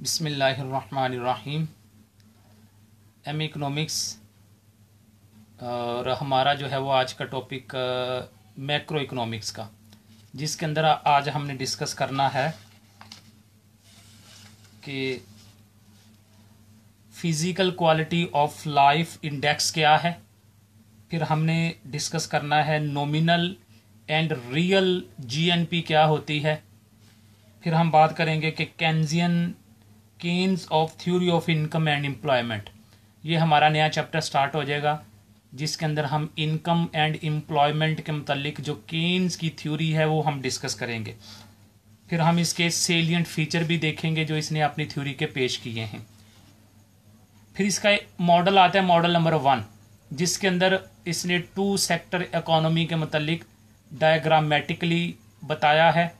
बिसमीम M economics और हमारा जो है वो आज का टॉपिक मैक्रो इकोनॉमिक्स का, जिसके अंदर आज हमने डिस्कस करना है कि physical quality of life index क्या है। फिर हमने डिस्कस करना है नॉमिनल एंड रियल जीएनपी क्या होती है। फिर हम बात करेंगे कि Keynesian Keynes of theory of income and employment ये हमारा नया चैप्टर स्टार्ट हो जाएगा, जिसके अंदर हम इनकम एंड एम्प्लॉयमेंट के मतलब जो केन्स की थ्योरी है, वो हम डिस्कस करेंगे। फिर हम इसके सेलियंट फीचर भी देखेंगे, जो इसने अपनी थ्योरी के पेश किए हैं। फिर इसका मॉडल आता है मॉडल नंबर वन जिसके अंदर इसने टू सेक्टर इकोनॉमी के मतलब डायग्रामेटिकली बताया है।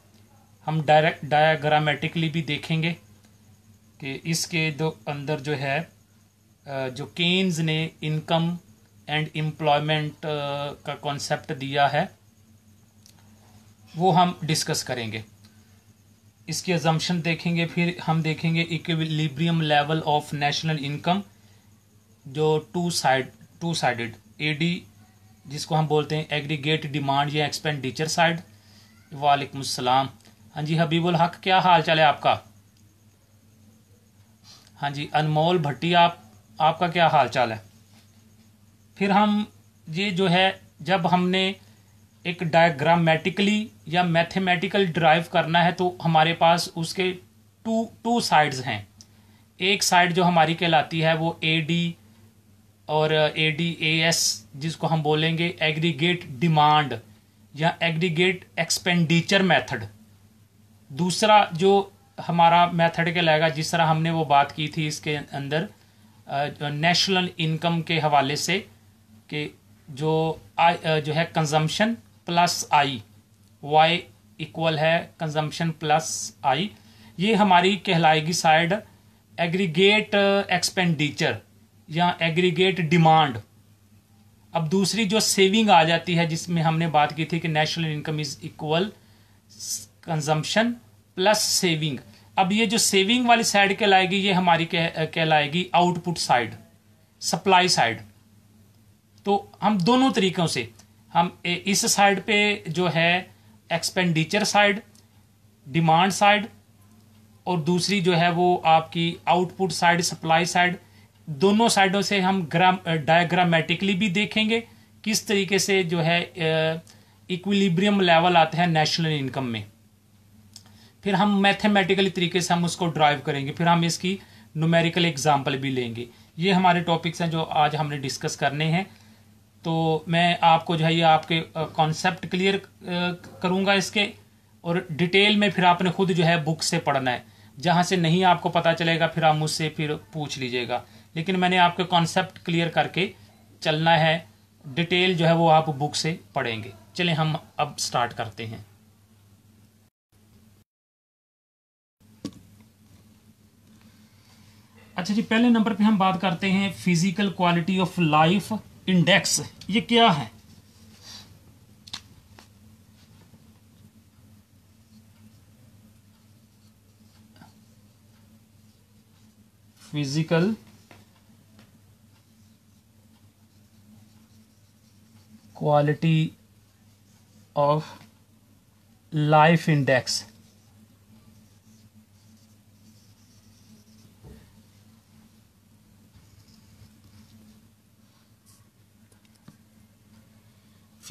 हम डायरेक्ट डायग्रामेटिकली भी देखेंगे। कि इसके दो अंदर जो है जो केन्स ने इनकम एंड एम्प्लॉयमेंट का कॉन्सेप्ट दिया है, वो हम डिस्कस करेंगे। इसकी अजम्पन देखेंगे, फिर हम देखेंगे equilibrium level of national income जो two side two sided AD जिसको हम बोलते हैं एग्रीगेट डिमांड या एक्सपेंडिचर साइड वालेकुम हाँ जी, हबीबुल हक, क्या हाल चाल है आपका? हाँ जी, अनमोल भट्टी, आप, आपका क्या हाल चाल है? फिर हम, ये जो है, जब हमने एक डायग्रामेटिकली या मैथमेटिकल ड्राइव करना है तो हमारे पास उसके टू टू साइड्स हैं। एक साइड जो हमारी कहलाती है, वो ए डी और ए डी ए एस जिसको हम बोलेंगे एग्रीगेट डिमांड या एग्रीगेट एक्सपेंडिचर मेथड दूसरा जो हमारा मेथड के लगेगा जिस तरह हमने वो बात की थी इसके अंदर नेशनल इनकम के हवाले से कि जो आई जो है consumption plus I, Y equal है कंजम्पशन प्लस आई, ये हमारी कहलाएगी साइड एग्रीगेट एक्सपेंडिचर या एग्रीगेट डिमांड। अब दूसरी जो सेविंग आ जाती है, जिसमें हमने बात की थी कि national income is equal, consumption plus saving. अब ये जो सेविंग वाली साइड कहलाएगी, ये हमारी कहलाएगी आउटपुट साइड, सप्लाई साइड। तो हम दोनों तरीकों से, हम इस साइड पे जो है एक्सपेंडिचर साइड, डिमांड साइड, और दूसरी जो है वो आपकी आउटपुट साइड, सप्लाई साइड, दोनों साइडों से हम ग्राम डायग्रामेटिकली भी देखेंगे किस तरीके से जो है इक्विलिब्रियम लेवल आते हैं नेशनल इनकम में। फिर हम मैथमेटिकली तरीके से हम उसको ड्राइव करेंगे, फिर हम इसकी न्यूमेरिकल एग्ज़ाम्पल भी लेंगे। ये हमारे टॉपिक्स हैं जो आज हमने डिस्कस करने हैं। तो मैं आपको जो है ये आपके कॉन्सेप्ट क्लियर करूँगा इसके। और डिटेल में फिर आपने खुद जो है बुक से पढ़ना है। जहाँ से नहीं आपको पता चलेगा, फिर आप मुझसे फिर पूछ लीजिएगा। लेकिन मैंने आपके कॉन्सेप्ट क्लियर करके चलना है। डिटेल जो है वो आप बुक से पढ़ेंगे। चलें हम अब स्टार्ट करते हैं। अच्छा जी, पहले नंबर पे हम बात करते हैं physical quality of life index ये क्या है? Physical quality of life index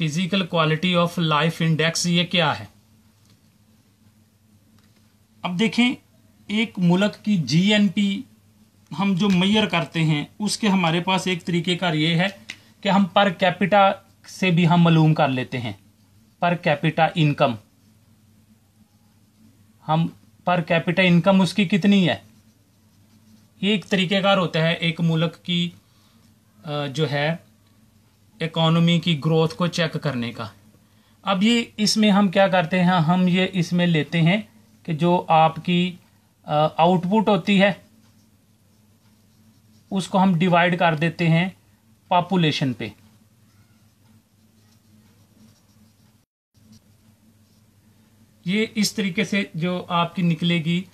physical quality of life index ये क्या है? अब देखें, एक मुल्क की जीएनपी हम जो मैयर करते हैं, उसके हमारे पास एक तरीके का ये है कि हम पर कैपिटा से भी हम मालूम कर लेते हैं। पर कैपिटा इनकम हम पर कैपिटा इनकम उसकी कितनी है? ये एक तरीकेकार होता है, एक मुल्क की जो है इकोनॉमी की ग्रोथ को चेक करने का। अब ये इसमें हम क्या करते हैं, हम ये इसमें लेते हैं कि जो आपकी आउटपुट होती है, उसको हम डिवाइड कर देते हैं पॉपुलेशन पे। ये इस तरीके से जो आपकी निकलेगी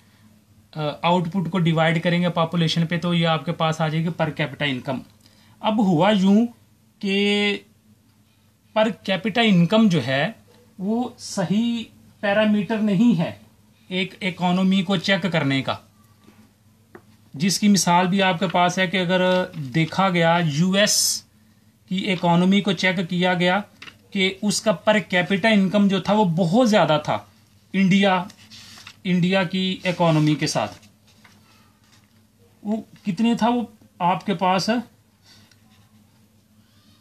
आउटपुट को डिवाइड करेंगे पॉपुलेशन पे तो ये आपके पास आ जाएगी पर कैपिटा इनकम अब हुआ यूँ कि पर कैपिटा इनकम जो है, वो सही पैरामीटर नहीं है एक इकोनॉमी को चेक करने का। जिसकी मिसाल भी आपके पास है कि अगर देखा गया यूएस की इकोनॉमी को चेक किया गया कि उसका पर कैपिटा इनकम जो था, वो बहुत ज़्यादा था इंडिया इंडिया की इकोनॉमी के साथ। वो कितने था वो आपके पास?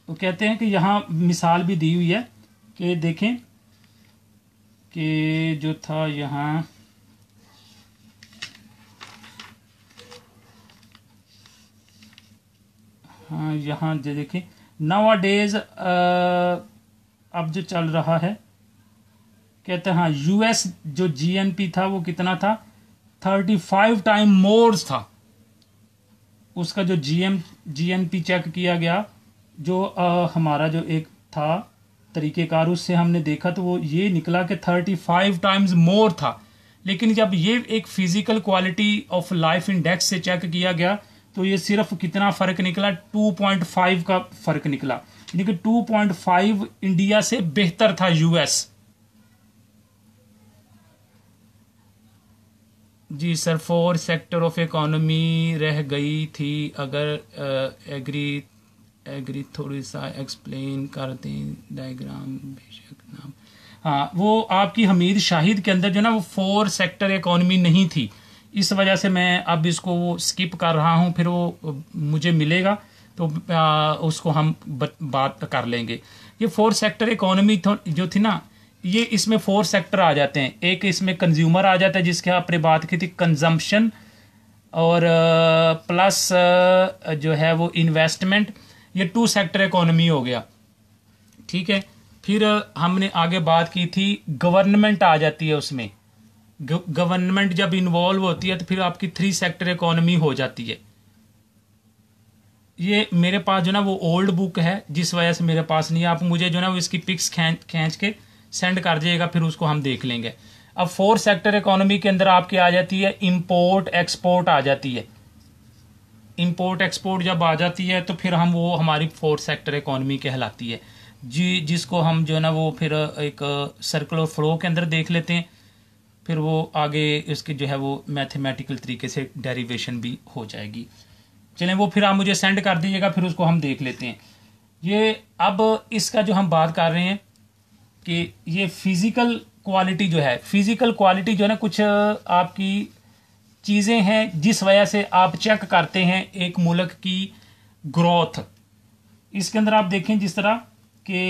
वो कहते हैं कि यहाँ मिसाल भी दी हुई है कि देखें कि जो था यहाँ हाँ यहाँ जो देखें। नवा डेज़ अब जो चल रहा है, कहते हैं हाँ यूएस जो जीएनपी था वो कितना था? थर्टी फाइव टाइम मोर था। उसका जो जीएम जीएनपी चेक किया गया जो आ, हमारा जो एक था तरीक़ेकार उससे हमने देखा तो वो ये निकला कि थर्टी फाइव टाइम्स मोर था। लेकिन जब ये एक physical quality of life index से चेक किया गया तो ये सिर्फ़ कितना फ़र्क निकला? 2.5 का फ़र्क निकला। यानी कि 2.5 इंडिया से बेहतर था US ji sir four sector of economy रह गई थी अगर एग्री एग्री थोड़ी सा एक्सप्लेन कर दें डायग्राम बेशक नाम। हाँ वो आपकी हमीद शाहिद के अंदर जो ना वो फोर सेक्टर इकोनॉमी नहीं थी। इस वजह से मैं अब इसको स्किप कर रहा हूँ फिर वो मुझे मिलेगा तो आ, उसको हम बात कर लेंगे। ये फोर सेक्टर इकोनॉमी जो थी ना ये इसमें फोर सेक्टर आ जाते हैं। एक इसमें कंज्यूमर आ जाता है जिसके आपने बात की थी कंजम्पशन और प्लस जो है वो इन्वेस्टमेंट ये टू सेक्टर इकोनॉमी हो गया। ठीक है? फिर हमने आगे बात की थी गवर्नमेंट आ जाती है उसमें। गवर्नमेंट जब इन्वॉल्व होती है तो फिर आपकी थ्री सेक्टर इकोनॉमी हो जाती है। ये मेरे पास जो ना, वो ओल्ड बुक है, जिस वजह से मेरे पास नहीं है। आप मुझे जो ना, वो इसकी पिक्स खींच के सेंड कर दिएगा फिर उसको हम देख लेंगे। अब फोर सेक्टर इकोनॉमी के अंदर आपकी आ जाती है इंपोर्ट एक्सपोर्ट आ जाती है। इंपोर्ट एक्सपोर्ट जब आ जाती है तो फिर हम वो हमारी फोर सेक्टर इकोनॉमी कहलाती है। जी, जिसको हम जो है ना, वो फिर एक सर्कुलर फ्लो के अंदर देख लेते हैं। फिर वो आगे इसके जो है, वो मैथमेटिकल तरीके से डेरिवेशन भी हो जाएगी। चलें, वो फिर आप मुझे सेंड कर दीजिएगा, फिर उसको हम देख लेते हैं। ये, अब इसका जो हम बात कर रहे हैं, कि ये फ़िज़िकल क्वालिटी जो है फ़िज़िकल क्वालिटी जो है ना, कुछ आपकी चीज़ें हैं जिस वजह से आप चेक करते हैं एक मुल्क की ग्रोथ इसके अंदर आप देखें जिस तरह के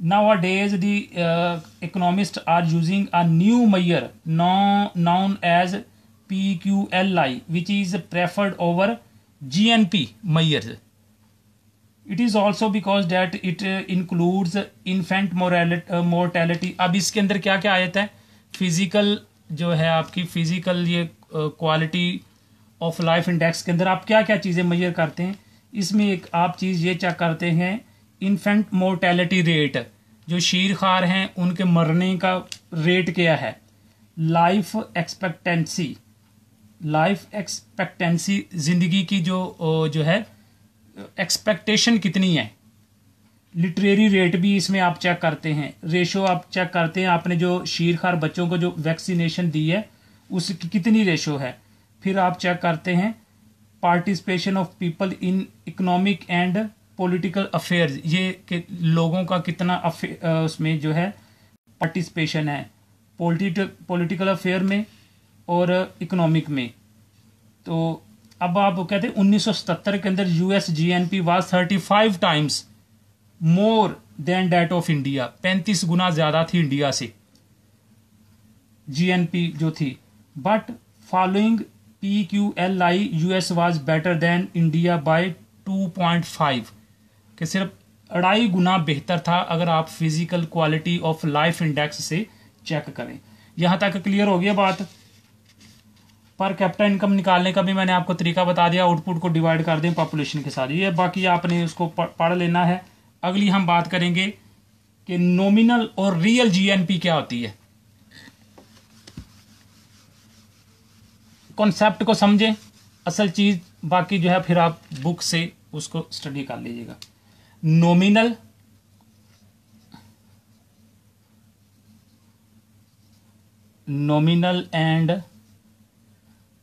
nowadays the economists are using a new measure no known as P Q L I which is preferred over G N P measure it is also because that it includes infant mortality अब इसके अंदर क्या क्या आयत है? Physical जो है आपकी फ़िज़िकल ये क्वालिटी ऑफ़ लाइफ इंडेक्स के अंदर आप क्या क्या चीज़ें मेजर करते हैं? इसमें एक आप चीज़ ये चेक करते हैं इन्फेंट मोर्टेलिटी रेट जो शीर खार हैं, उनके मरने का रेट क्या है? लाइफ एक्सपेक्टेंसी लाइफ एक्सपेक्टेंसी ज़िंदगी की जो जो है एक्सपेक्टेशन कितनी है? लिटरेरी रेट भी इसमें आप चेक करते हैं। रेशो आप चेक करते हैं, आपने जो शीर खार बच्चों को जो वैक्सीनेशन दी है उसकी कितनी रेशो है? फिर आप चेक करते हैं participation of people in economic and political affairs ये कि लोगों का कितना उसमें जो है पार्टिसिपेशन है। पॉलिटिकल अफेयर में और इकोनॉमिक में। तो अब आप कहते हैं 1977 के अंदर US GNP was 35 times more than that of India 35 गुना ज़्यादा थी इंडिया से जीएनपी जो थी। But following P Q L I US was better than India by 2.5 कि सिर्फ़ अढ़ाई गुना बेहतर था अगर आप physical quality of life index से चेक करें। यहाँ तक क्लियर हो गया बात? पर कैपिटल इनकम निकालने का भी मैंने आपको तरीका बता दिया आउटपुट को डिवाइड कर दें पॉपुलेशन के साथ। ये बाकी आपने उसको पढ़ लेना है। अगली हम बात करेंगे कि नॉमिनल और रियल जीएनपी क्या होती है। कॉन्सेप्ट को समझें। असल चीज़ बाकी जो है फिर आप बुक से उसको स्टडी कर लीजिएगा। Nominal nominal and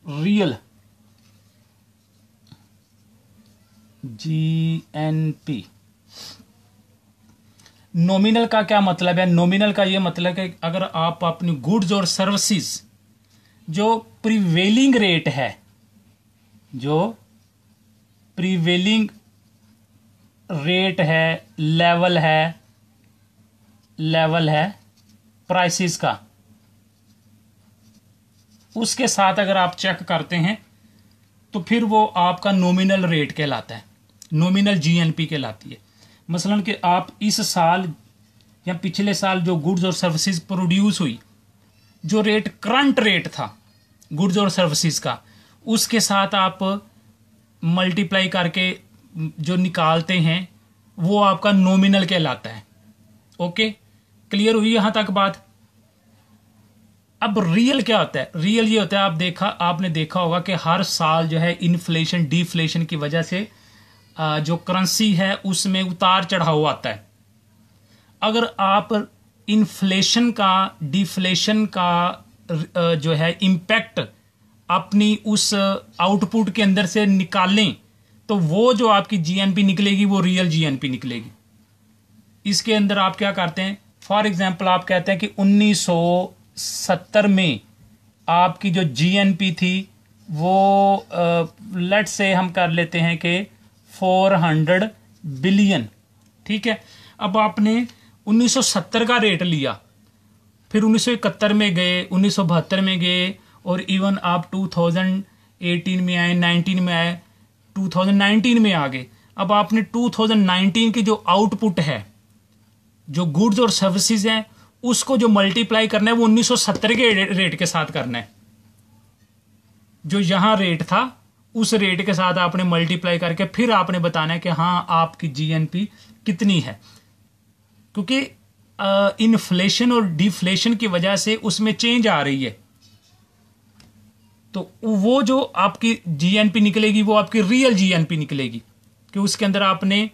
real G N P nominal का क्या मतलब है? नॉमिनल का ये मतलब है अगर आप अपनी गुड्स और सर्विसेज़ जो प्रिवेलिंग रेट है, जो प्रिवेलिंग रेट है लेवल है लेवल है प्राइसेस का, उसके साथ अगर आप चेक करते हैं तो फिर वो आपका नॉमिनल रेट कहलाता है। नॉमिनल जीएनपी कहलाती है। मसलन कि आप इस साल या पिछले साल जो गुड्स और सर्विसेज़ प्रोड्यूस हुई, जो रेट करंट रेट था गुड्स और सर्विसेज़ का, उसके साथ आप मल्टीप्लाई करके जो निकालते हैं, वो आपका नॉमिनल कहलाता है। ओके क्लियर हुई यहाँ तक बात? अब रियल क्या होता है? रियल ये होता है, आप देखा, आपने देखा होगा कि हर साल जो है इन्फ्लेशन डिफ्लेशन की वजह से जो करेंसी है, उसमें उतार चढ़ाव आता है। अगर आप इन्फ्लेशन का डिफ्लेशन का जो है इम्पैक्ट अपनी उस आउटपुट के अंदर से निकालें तो वो जो आपकी जीएनपी निकलेगी, वो रियल जीएनपी निकलेगी। इसके अंदर आप क्या करते हैं? फॉर एग्ज़ाम्पल आप कहते हैं कि 1970 में आपकी जो जीएनपी थी, वो लेट से हम कर लेते हैं कि 400 बिलियन। ठीक है? अब आपने 1970 का रेट लिया। फिर 1971 में गए, उन्नीस सौ बहत्तर में गए और इवन आप 2018 में आए 19 में आए 2019 में आ गए। अब आपने 2019 की जो आउटपुट है, जो गुड्स और सर्विसेज़ हैं, उसको जो मल्टीप्लाई करना है, वो 1970 के रेट के साथ करना है। जो यहाँ रेट था उस रेट के साथ आपने मल्टीप्लाई करके फिर आपने बताना है कि हाँ आपकी जीएनपी कितनी है। क्योंकि इन्फ्लेशन और डिफ्लेशन की वजह से उसमें चेंज आ रही है। तो वो जो आपकी जीएनपी निकलेगी, वो आपकी रियल जीएनपी निकलेगी। कि उसके अंदर आपने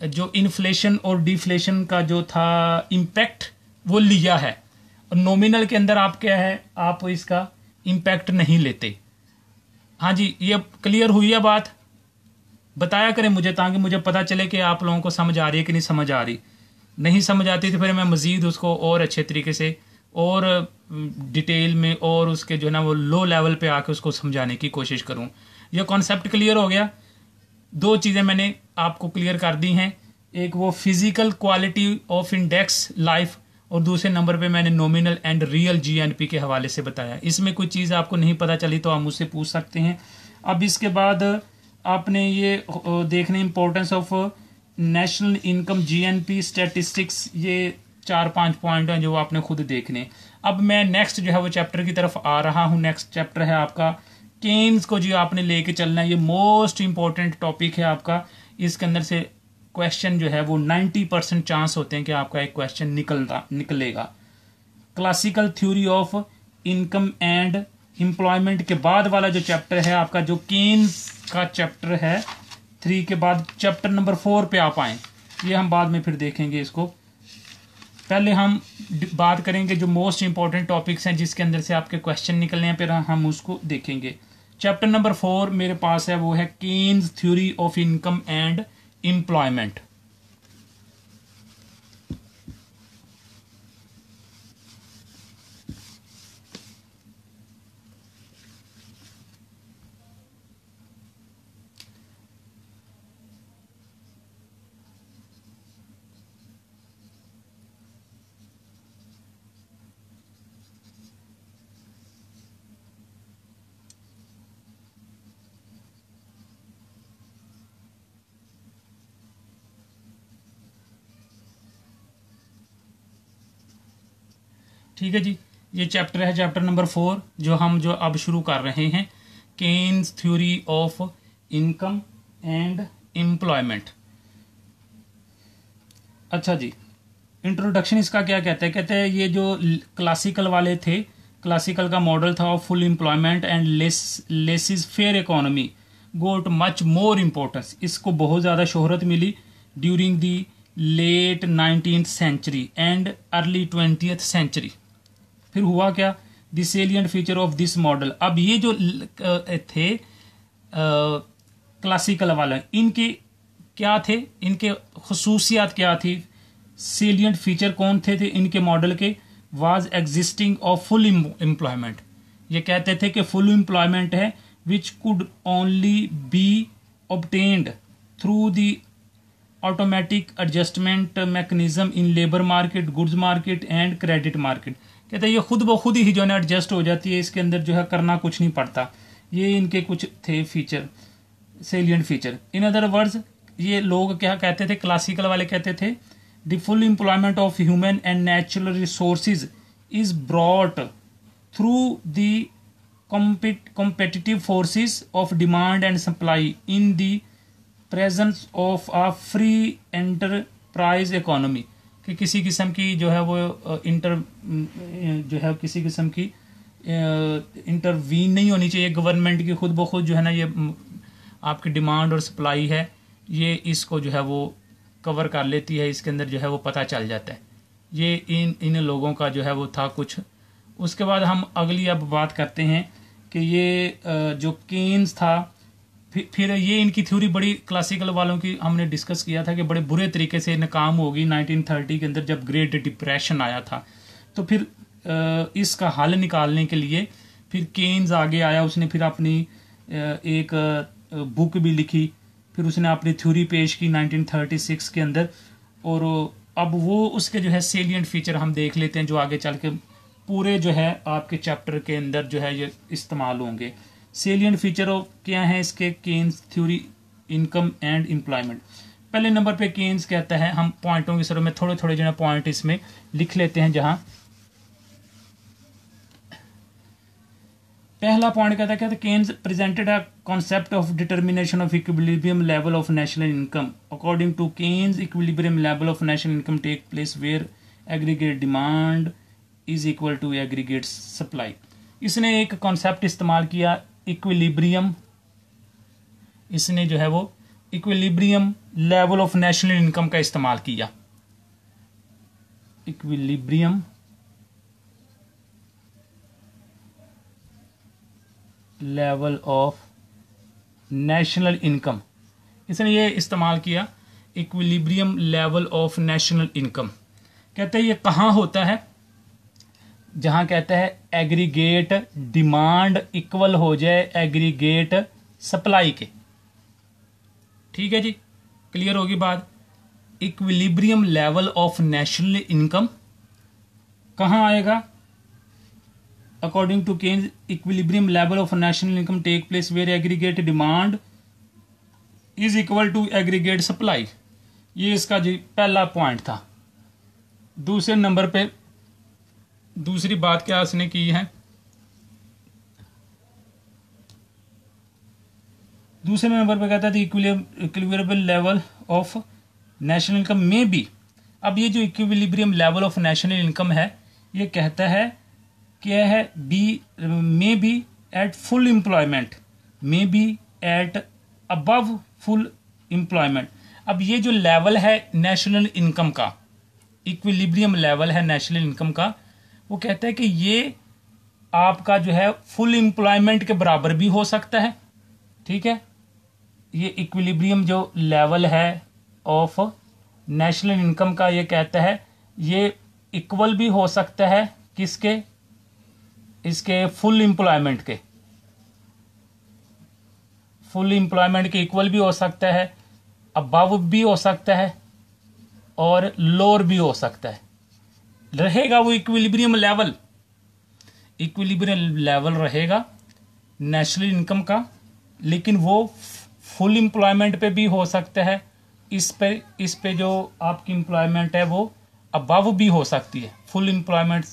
जो इन्फ्लेशन और डिफ्लेशन का जो था इम्पैक्ट वो लिया है। और नॉमिनल के अंदर आप क्या है, आप इसका इम्पैक्ट नहीं लेते। हाँ जी, ये क्लियर हुई है बात? बताया करें मुझे ताकि मुझे पता चले कि आप लोगों को समझ आ रही है कि नहीं समझ आ रही। नहीं समझ आती तो फिर मैं मज़ीद उसको और अच्छे तरीके से और डिटेल में और उसके जो है ना वो लो लेवल पे आके उसको समझाने की कोशिश करूँ। ये कॉन्सेप्ट क्लियर हो गया। दो चीज़ें मैंने आपको क्लियर कर दी हैं। एक वो physical quality of index life और दूसरे नंबर पे मैंने नॉमिनल एंड रियल जीएनपी के हवाले से बताया। इसमें कोई चीज़ आपको नहीं पता चली तो आप मुझसे पूछ सकते हैं। अब इसके बाद आपने ये देखने importance of national income GNP statistics ये चार पाँच पॉइंट हैं जो आपने खुद देखने। अब मैं नेक्स्ट जो है वो चैप्टर की तरफ़ आ रहा हूँ। नेक्स्ट चैप्टर है आपका केन्स को जो आपने लेके चलना है। ये मोस्ट इंपॉर्टेंट टॉपिक है आपका। इसके अंदर से क्वेश्चन जो है वो 90 परसेंट चांस होते हैं कि आपका एक क्वेश्चन निकलता, निकलेगा। Classical theory of income and employment के बाद वाला जो चैप्टर है, आपका जो केन्स का चैप्टर है थ्री के बाद चैप्टर नंबर फोर पे आप आए। ये हम बाद में फिर देखेंगे इसको। पहले हम बात करेंगे जो मोस्ट इंपॉर्टेंट टॉपिक्स हैं, जिसके अंदर से आपके क्वेश्चन निकलने हैं, फिर हम उसको देखेंगे। चैप्टर नंबर फोर मेरे पास है, वो है Keynes theory of income and employment ठीक है जी? ये चैप्टर है चैप्टर नंबर फोर जो हम जो अब शुरू कर रहे हैं। Keynes theory of income and employment अच्छा जी इंट्रोडक्शन इसका क्या कहते हैं? कहते हैं ये जो क्लासिकल वाले थे क्लासिकल का मॉडल था of full employment and less laissez faire economy got much more importance इसको बहुत ज़्यादा शोहरत मिली during the late nineteen century and early twenty century फिर हुआ क्या? The salient feature of this model अब ये जो थे क्लासिकल वाले, इनके क्या थे? इनके खसूसियात क्या थी? सेलियंट फीचर कौन थे थे इनके मॉडल के? Was existing of full employment ये कहते थे कि फुल एम्प्लॉयमेंट है which could only be obtained through the automatic adjustment mechanism in labour market goods market and credit market कहते हैं, ये खुद ब खुद ही जो है एडजस्ट हो जाती है, इसके अंदर जो है करना कुछ नहीं पड़ता। ये इनके कुछ थे feature salient feature in other words ये लोग क्या कहते थे क्लासिकल वाले कहते थे the full employment of human and natural resources is brought through the competitive forces of demand and supply in the presence of a free enterprise economy. कि किसी किस्म की जो है वो इंटर जो है किसी किस्म की इंटरवीन नहीं होनी चाहिए। गवर्नमेंट की खुद ब खुद जो है ना ये आपकी डिमांड और सप्लाई है, ये इसको जो है वो कवर कर लेती है। इसके अंदर जो है वो पता चल जाता है। ये इन इन लोगों का जो है वो था कुछ। उसके बाद हम अगली अब बात करते हैं कि ये जो केन्स था फिर ये इनकी थ्योरी बड़ी क्लासिकल वालों की हमने डिस्कस किया था कि बड़े बुरे तरीके से नाकाम होगी 1930 के अंदर जब ग्रेट डिप्रेशन आया था। तो फिर इसका हल निकालने के लिए फिर केन्स आगे आया, उसने फिर अपनी एक बुक भी लिखी। फिर उसने अपनी थ्योरी पेश की 1936 के अंदर। और अब वो उसके जो है सेलियंट फीचर हम देख लेते हैं जो आगे चल के पूरे जो है आपके चैप्टर के अंदर जो है ये इस्तेमाल होंगे। सेलियंट फीचर ऑफ़ क्या है इसके Keynes theory income and employment पहले नंबर पे केन्स कहता है, हम पॉइंटों के सर में थोड़े थोड़े जो है पॉइंट इसमें लिख लेते हैं जहाँ। पहला पॉइंट कहता है Keynes presented a concept of determination of equilibrium level of national income according to Keynes equilibrium level of national income take place where aggregate demand is equal to aggregate supply इसने एक concept इस्तेमाल किया equilibrium इसने जो है वो equilibrium level of national income का इस्तेमाल किया। Equilibrium level of national income इसने ये इस्तेमाल किया equilibrium level of national income कहते हैं ये कहाँ होता है? जहाँ कहता है एग्रीगेट डिमांड इक्वल हो जाए एग्रीगेट सप्लाई के। ठीक है जी? क्लियर होगी बात? Equilibrium level of national income कहाँ आएगा? According to Keynes equilibrium level of national income take place where aggregate demand is equal to aggregate supply ये इसका जी पहला पॉइंट था। दूसरे नंबर पे दूसरी बात क्या उसने की है? दूसरे नंबर पर कहता था equilibrium level of national income में भी अब ये जो equilibrium level of national income है, ये कहता है क्या है be may be at full employment may be at above full employment अब ये जो लेवल है नेशनल इनकम का इक्विलिब्रियम लेवल है नेशनल इनकम का वो कहता है कि ये आपका जो है फुल एम्प्लॉयमेंट के बराबर भी हो सकता है। ठीक है? ये इक्विलिब्रियम जो लेवल है ऑफ़ नेशनल इनकम का ये कहता है, ये इक्वल भी हो सकता है किसके? इसके फुल एम्प्लॉयमेंट के। फुल एम्प्लॉयमेंट के इक्वल भी हो सकता है अबव भी हो सकता है और लोअर भी हो सकता है। रहेगा वो इक्विलिब्रियम लेवल इक्विलिब्रियम लेवल रहेगा नेशनल इनकम का, लेकिन वो फुल एम्प्लॉयमेंट पे भी हो सकता है। इस पे इस पे जो आपकी एम्प्लॉयमेंट है वो अबव भी हो सकती है। फुल एम्प्लॉयमेंट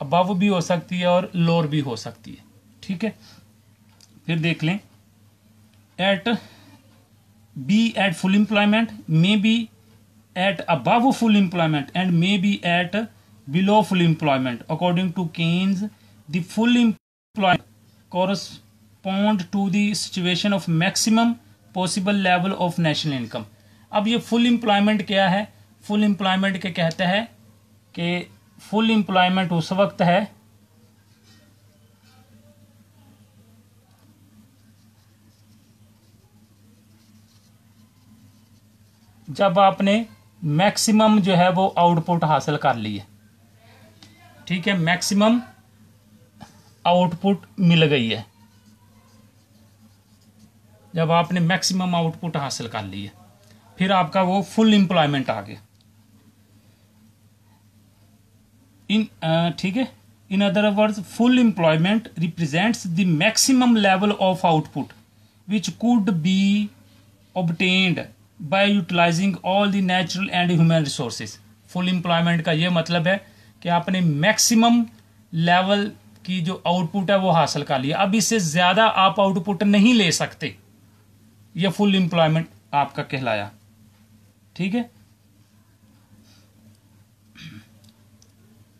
अबव भी हो सकती है और लोअर भी हो सकती है। ठीक है? फिर देख लें। At be at full employment may be at above full employment and may be at below full employment. According to Keynes the full employment correspond to the situation of maximum possible level of national income अब ये full employment क्या है? Full employment के कहते हैं कि full employment उस वक्त है जब आपने मैक्सिमम जो है वो आउटपुट हासिल कर ली है। ठीक है मैक्सिमम आउटपुट मिल गई है। जब आपने मैक्सिमम आउटपुट हासिल कर ली है, फिर आपका वो फुल एम्प्लॉयमेंट आ गया। इन ठीक है? In other words full employment represents the maximum level of output which could be obtained by utilising all the natural and human resources full employment का ये मतलब है कि आपने मैक्सिमम लेवल की जो आउटपुट है वो हासिल कर लिया। अब इससे ज़्यादा आप आउटपुट नहीं ले सकते। ये फुल एम्प्लॉयमेंट आपका कहलाया। ठीक है?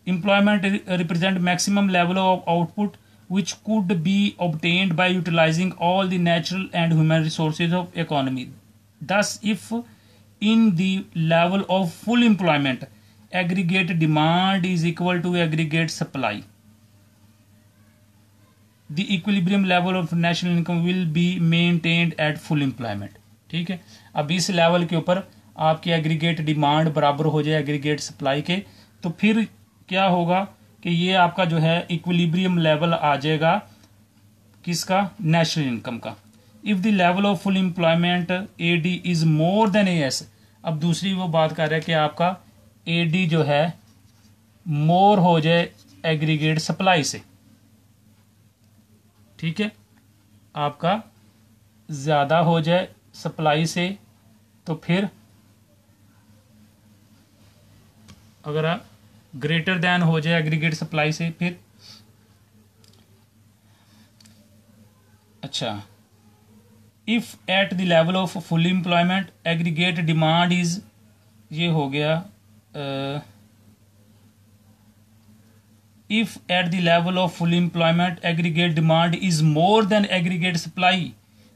Employment represent maximum level of output which could be obtained by utilising all the natural and human resources of economy Thus, if in the level of full employment, aggregate demand is equal to aggregate supply, the equilibrium level of national income will be maintained at full employment. ठीक है? अब इस level के ऊपर आपकी aggregate demand बराबर हो जाए एग्रीगेट सप्लाई के तो फिर क्या होगा कि ये आपका जो है इक्विलिब्रियम लेवल आ जाएगा किसका? नेशनल इनकम का। If the level of full employment A D is more than S अब दूसरी वो बात कर रहे हैं कि आपका ए डी जो है मोर हो जाए एग्रीगेट सप्लाई से। ठीक है? आपका ज़्यादा हो जाए सप्लाई से तो फिर अगर आप ग्रेटर देन हो जाए एग्रीगेट सप्लाई से, फिर अच्छा if at the level of full employment aggregate demand is ये हो गया if at the level of full employment aggregate demand is more than aggregate supply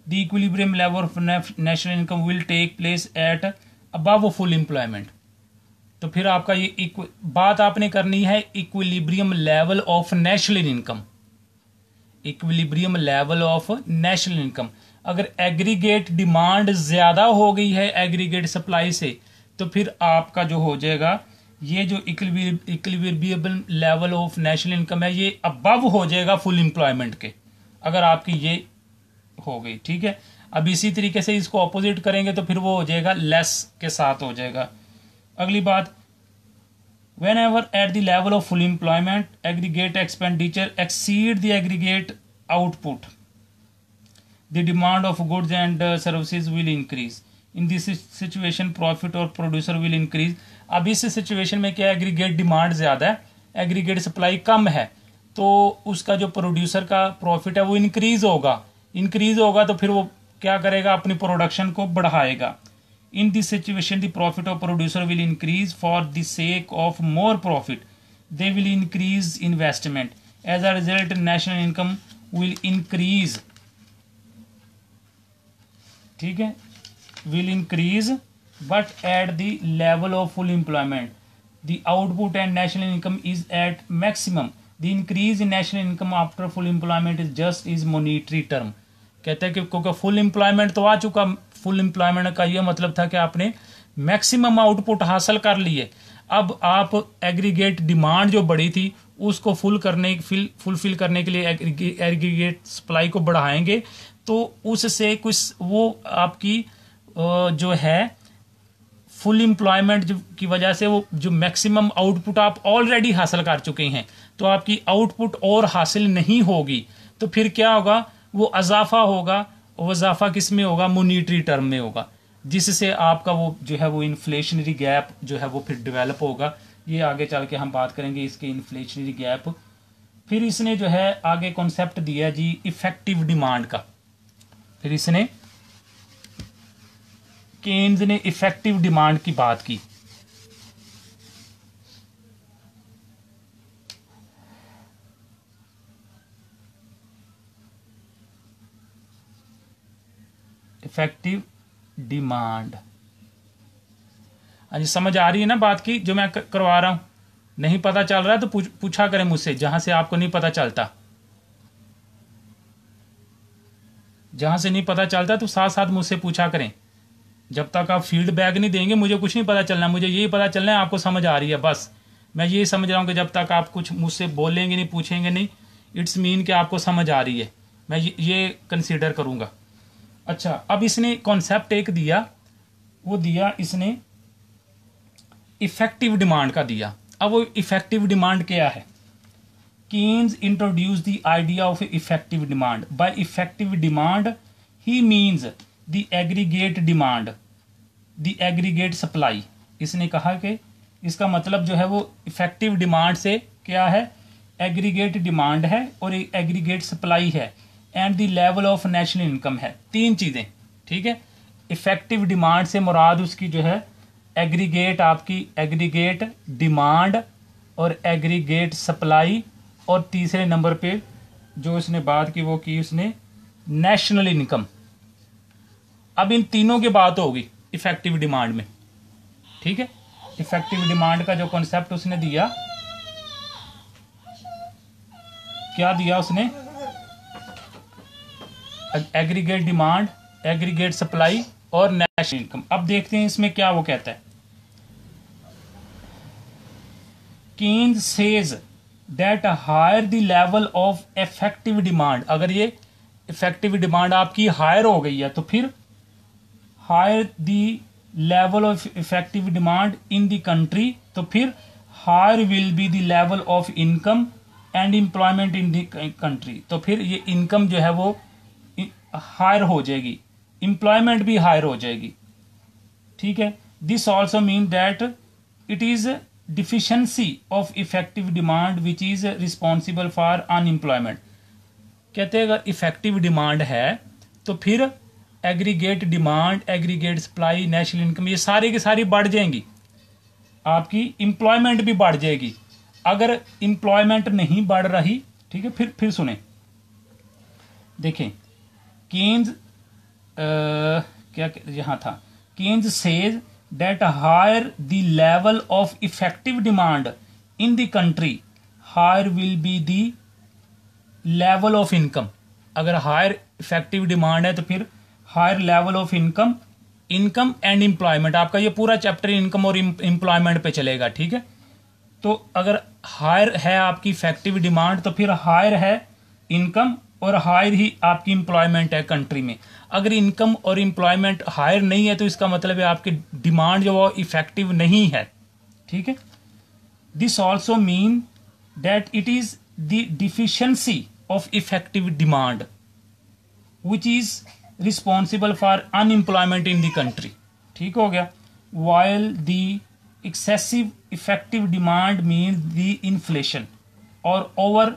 the equilibrium level of national income will take place at above full employment तो फिर आपका ये बात आपने करनी है equilibrium level of national income equilibrium level of national income अगर aggregate demand ज़्यादा हो गई है एग्रीगेट सप्लाई से तो फिर आपका जो हो जाएगा ये जो equilibrium level of national income है ये अबव हो जाएगा फुल एम्प्लॉयमेंट के अगर आपकी ये हो गई ठीक है? अब इसी तरीके से इसको अपोजिट करेंगे तो फिर वो हो जाएगा लेस के साथ हो जाएगा। अगली बात whenever at the level of full employment aggregate expenditure exceed the aggregate output the demand of goods and uh, will will increase this situation profit और प्रोड्यूसर विल इंक्रीज। अब इस सिचुएशन में क्या एग्रीगेट डिमांड ज़्यादा है aggregate supply कम है तो उसका जो प्रोड्यूसर का प्रॉफिट है वो इंक्रीज होगा। इंक्रीज होगा तो फिर वो क्या करेगा? अपनी प्रोडक्शन को बढ़ाएगा। In this situation the profit of producer will increase for the sake of more profit they will increase investment as a result national income will increase ठीक है? Will increase but at the level of full employment the output and national income is at maximum the increase in national income after full employment is just is monetary term कहते हैं कि क्योंकि full employment तो आ चुका full employment का यह मतलब था कि आपने मैक्सिमम आउटपुट हासिल कर लिए अब आप एग्रीगेट डिमांड जो बढ़ी थी, उसको फुल करने फिल फुलफिल करने के लिए एग्रीगेट सप्लाई को बढ़ाएँगे तो उससे कुछ वो आपकी जो है फुल एम्प्लॉयमेंट की वजह से वो जो मैक्सिमम आउटपुट आप ऑलरेडी हासिल कर चुके हैं तो आपकी आउटपुट और हासिल नहीं होगी तो फिर क्या होगा? वो अजाफा होगा वो इजाफा किसमें होगा? मोनिटरी टर्म में होगा, जिससे आपका वो जो है वो इन्फ्लेशनरी गैप जो है वो फिर डेवलप होगा। ये आगे चल के हम बात करेंगे इसके इन्फ्लेशनरी गैप फिर इसने जो है आगे कॉन्सेप्ट दिया जी इफ़ेक्टिव डिमांड का। फिर इसने केन्स ने इफ़ेक्टिव डिमांड की बात की। इफ़ेक्टिव डिमांड हाँ जी समझ आ रही है ना बात की जो मैं करवा रहा हूँ? नहीं पता चल रहा तो पूछ, पूछा करें मुझसे जहाँ से आपको नहीं पता चलता। जहाँ से नहीं पता चलता तो साथ साथ मुझसे पूछा करें। जब तक आप फीडबैक नहीं देंगे, मुझे कुछ नहीं पता चलना, मुझे यही पता चलना है, आपको समझ आ रही है, बस। मैं ये समझ रहा हूँ कि जब तक आप कुछ मुझसे बोलेंगे नहीं, पूछेंगे नहीं, इट्स मीन कि आपको समझ आ रही है। मैं ये कंसिडर करूँगा। अच्छा अब इसने कॉन्सेप्ट एक दिया, वो दिया इसने इफ़ेक्टिव डिमांड का दिया। अब वो इफ़ेक्टिव डिमांड क्या है? Keynes introduce the idea of effective demand by effective demand he means the aggregate demand the aggregate supply इसने कहा कि इसका मतलब जो है वो इफ़ेक्टिव डिमांड से क्या है? एग्रीगेट डिमांड है और एग्रीगेट सप्लाई है and the level of national income है। तीन चीज़ें, ठीक है? इफ़ेक्टिव डिमांड से मुराद उसकी जो है एग्रीगेट आपकी एग्रीगेट डिमांड और एग्रीगेट सप्लाई और तीसरे नंबर पे जो इसने बात की वो की उसने नेशनल इनकम अब इन तीनों की बात होगी इफ़ेक्टिव डिमांड में। ठीक है? इफ़ेक्टिव डिमांड का जो कॉन्सेप्ट उसने दिया, क्या दिया उसने? एग्रीगेट डिमांड एग्रीगेट सप्लाई और नेशनल इनकम अब देखते हैं इसमें क्या वो कहता है। Keynes says that higher the level of effective demand अगर ये इफ़ेक्टिव डिमांड आपकी हायर हो गई है तो फिर higher the level of effective demand in the country तो फिर higher will be the level of income and employment in the country तो फिर ये इनकम जो है वो हायर हो जाएगी। एम्प्लॉयमेंट भी हायर हो जाएगी। ठीक है? This also mean that it is deficiency of effective demand which is responsible for unemployment कहते हैं अगर इफ़ेक्टिव डिमांड है तो फिर aggregate demand aggregate supply national income ये सारी की सारी बढ़ जाएँगी। आपकी एम्प्लॉयमेंट भी बढ़ जाएगी। अगर एम्प्लॉयमेंट नहीं बढ़ रही, ठीक है, फिर फिर सुने। देखें केन्स क्या, यहाँ था। Keynes says that higher the level of effective demand in the country higher will be the level of income अगर हायर इफ़ेक्टिव डिमांड है तो फिर higher level of income income and employment. आपका ये पूरा चैप्टर इनकम और employment पे चलेगा, ठीक है? तो अगर हायर है आपकी इफ़ेक्टिव डिमांड तो फिर हायर है इनकम और हायर ही आपकी इंप्लॉयमेंट है कंट्री में। अगर इनकम और इंप्लॉयमेंट हायर नहीं है तो इसका मतलब है आपकी डिमांड जो वो इफ़ेक्टिव नहीं है, ठीक है? This also mean that it is the deficiency of effective demand which is responsible for unemployment in the country ठीक हो गया? While the excessive effective demand mean the inflation और over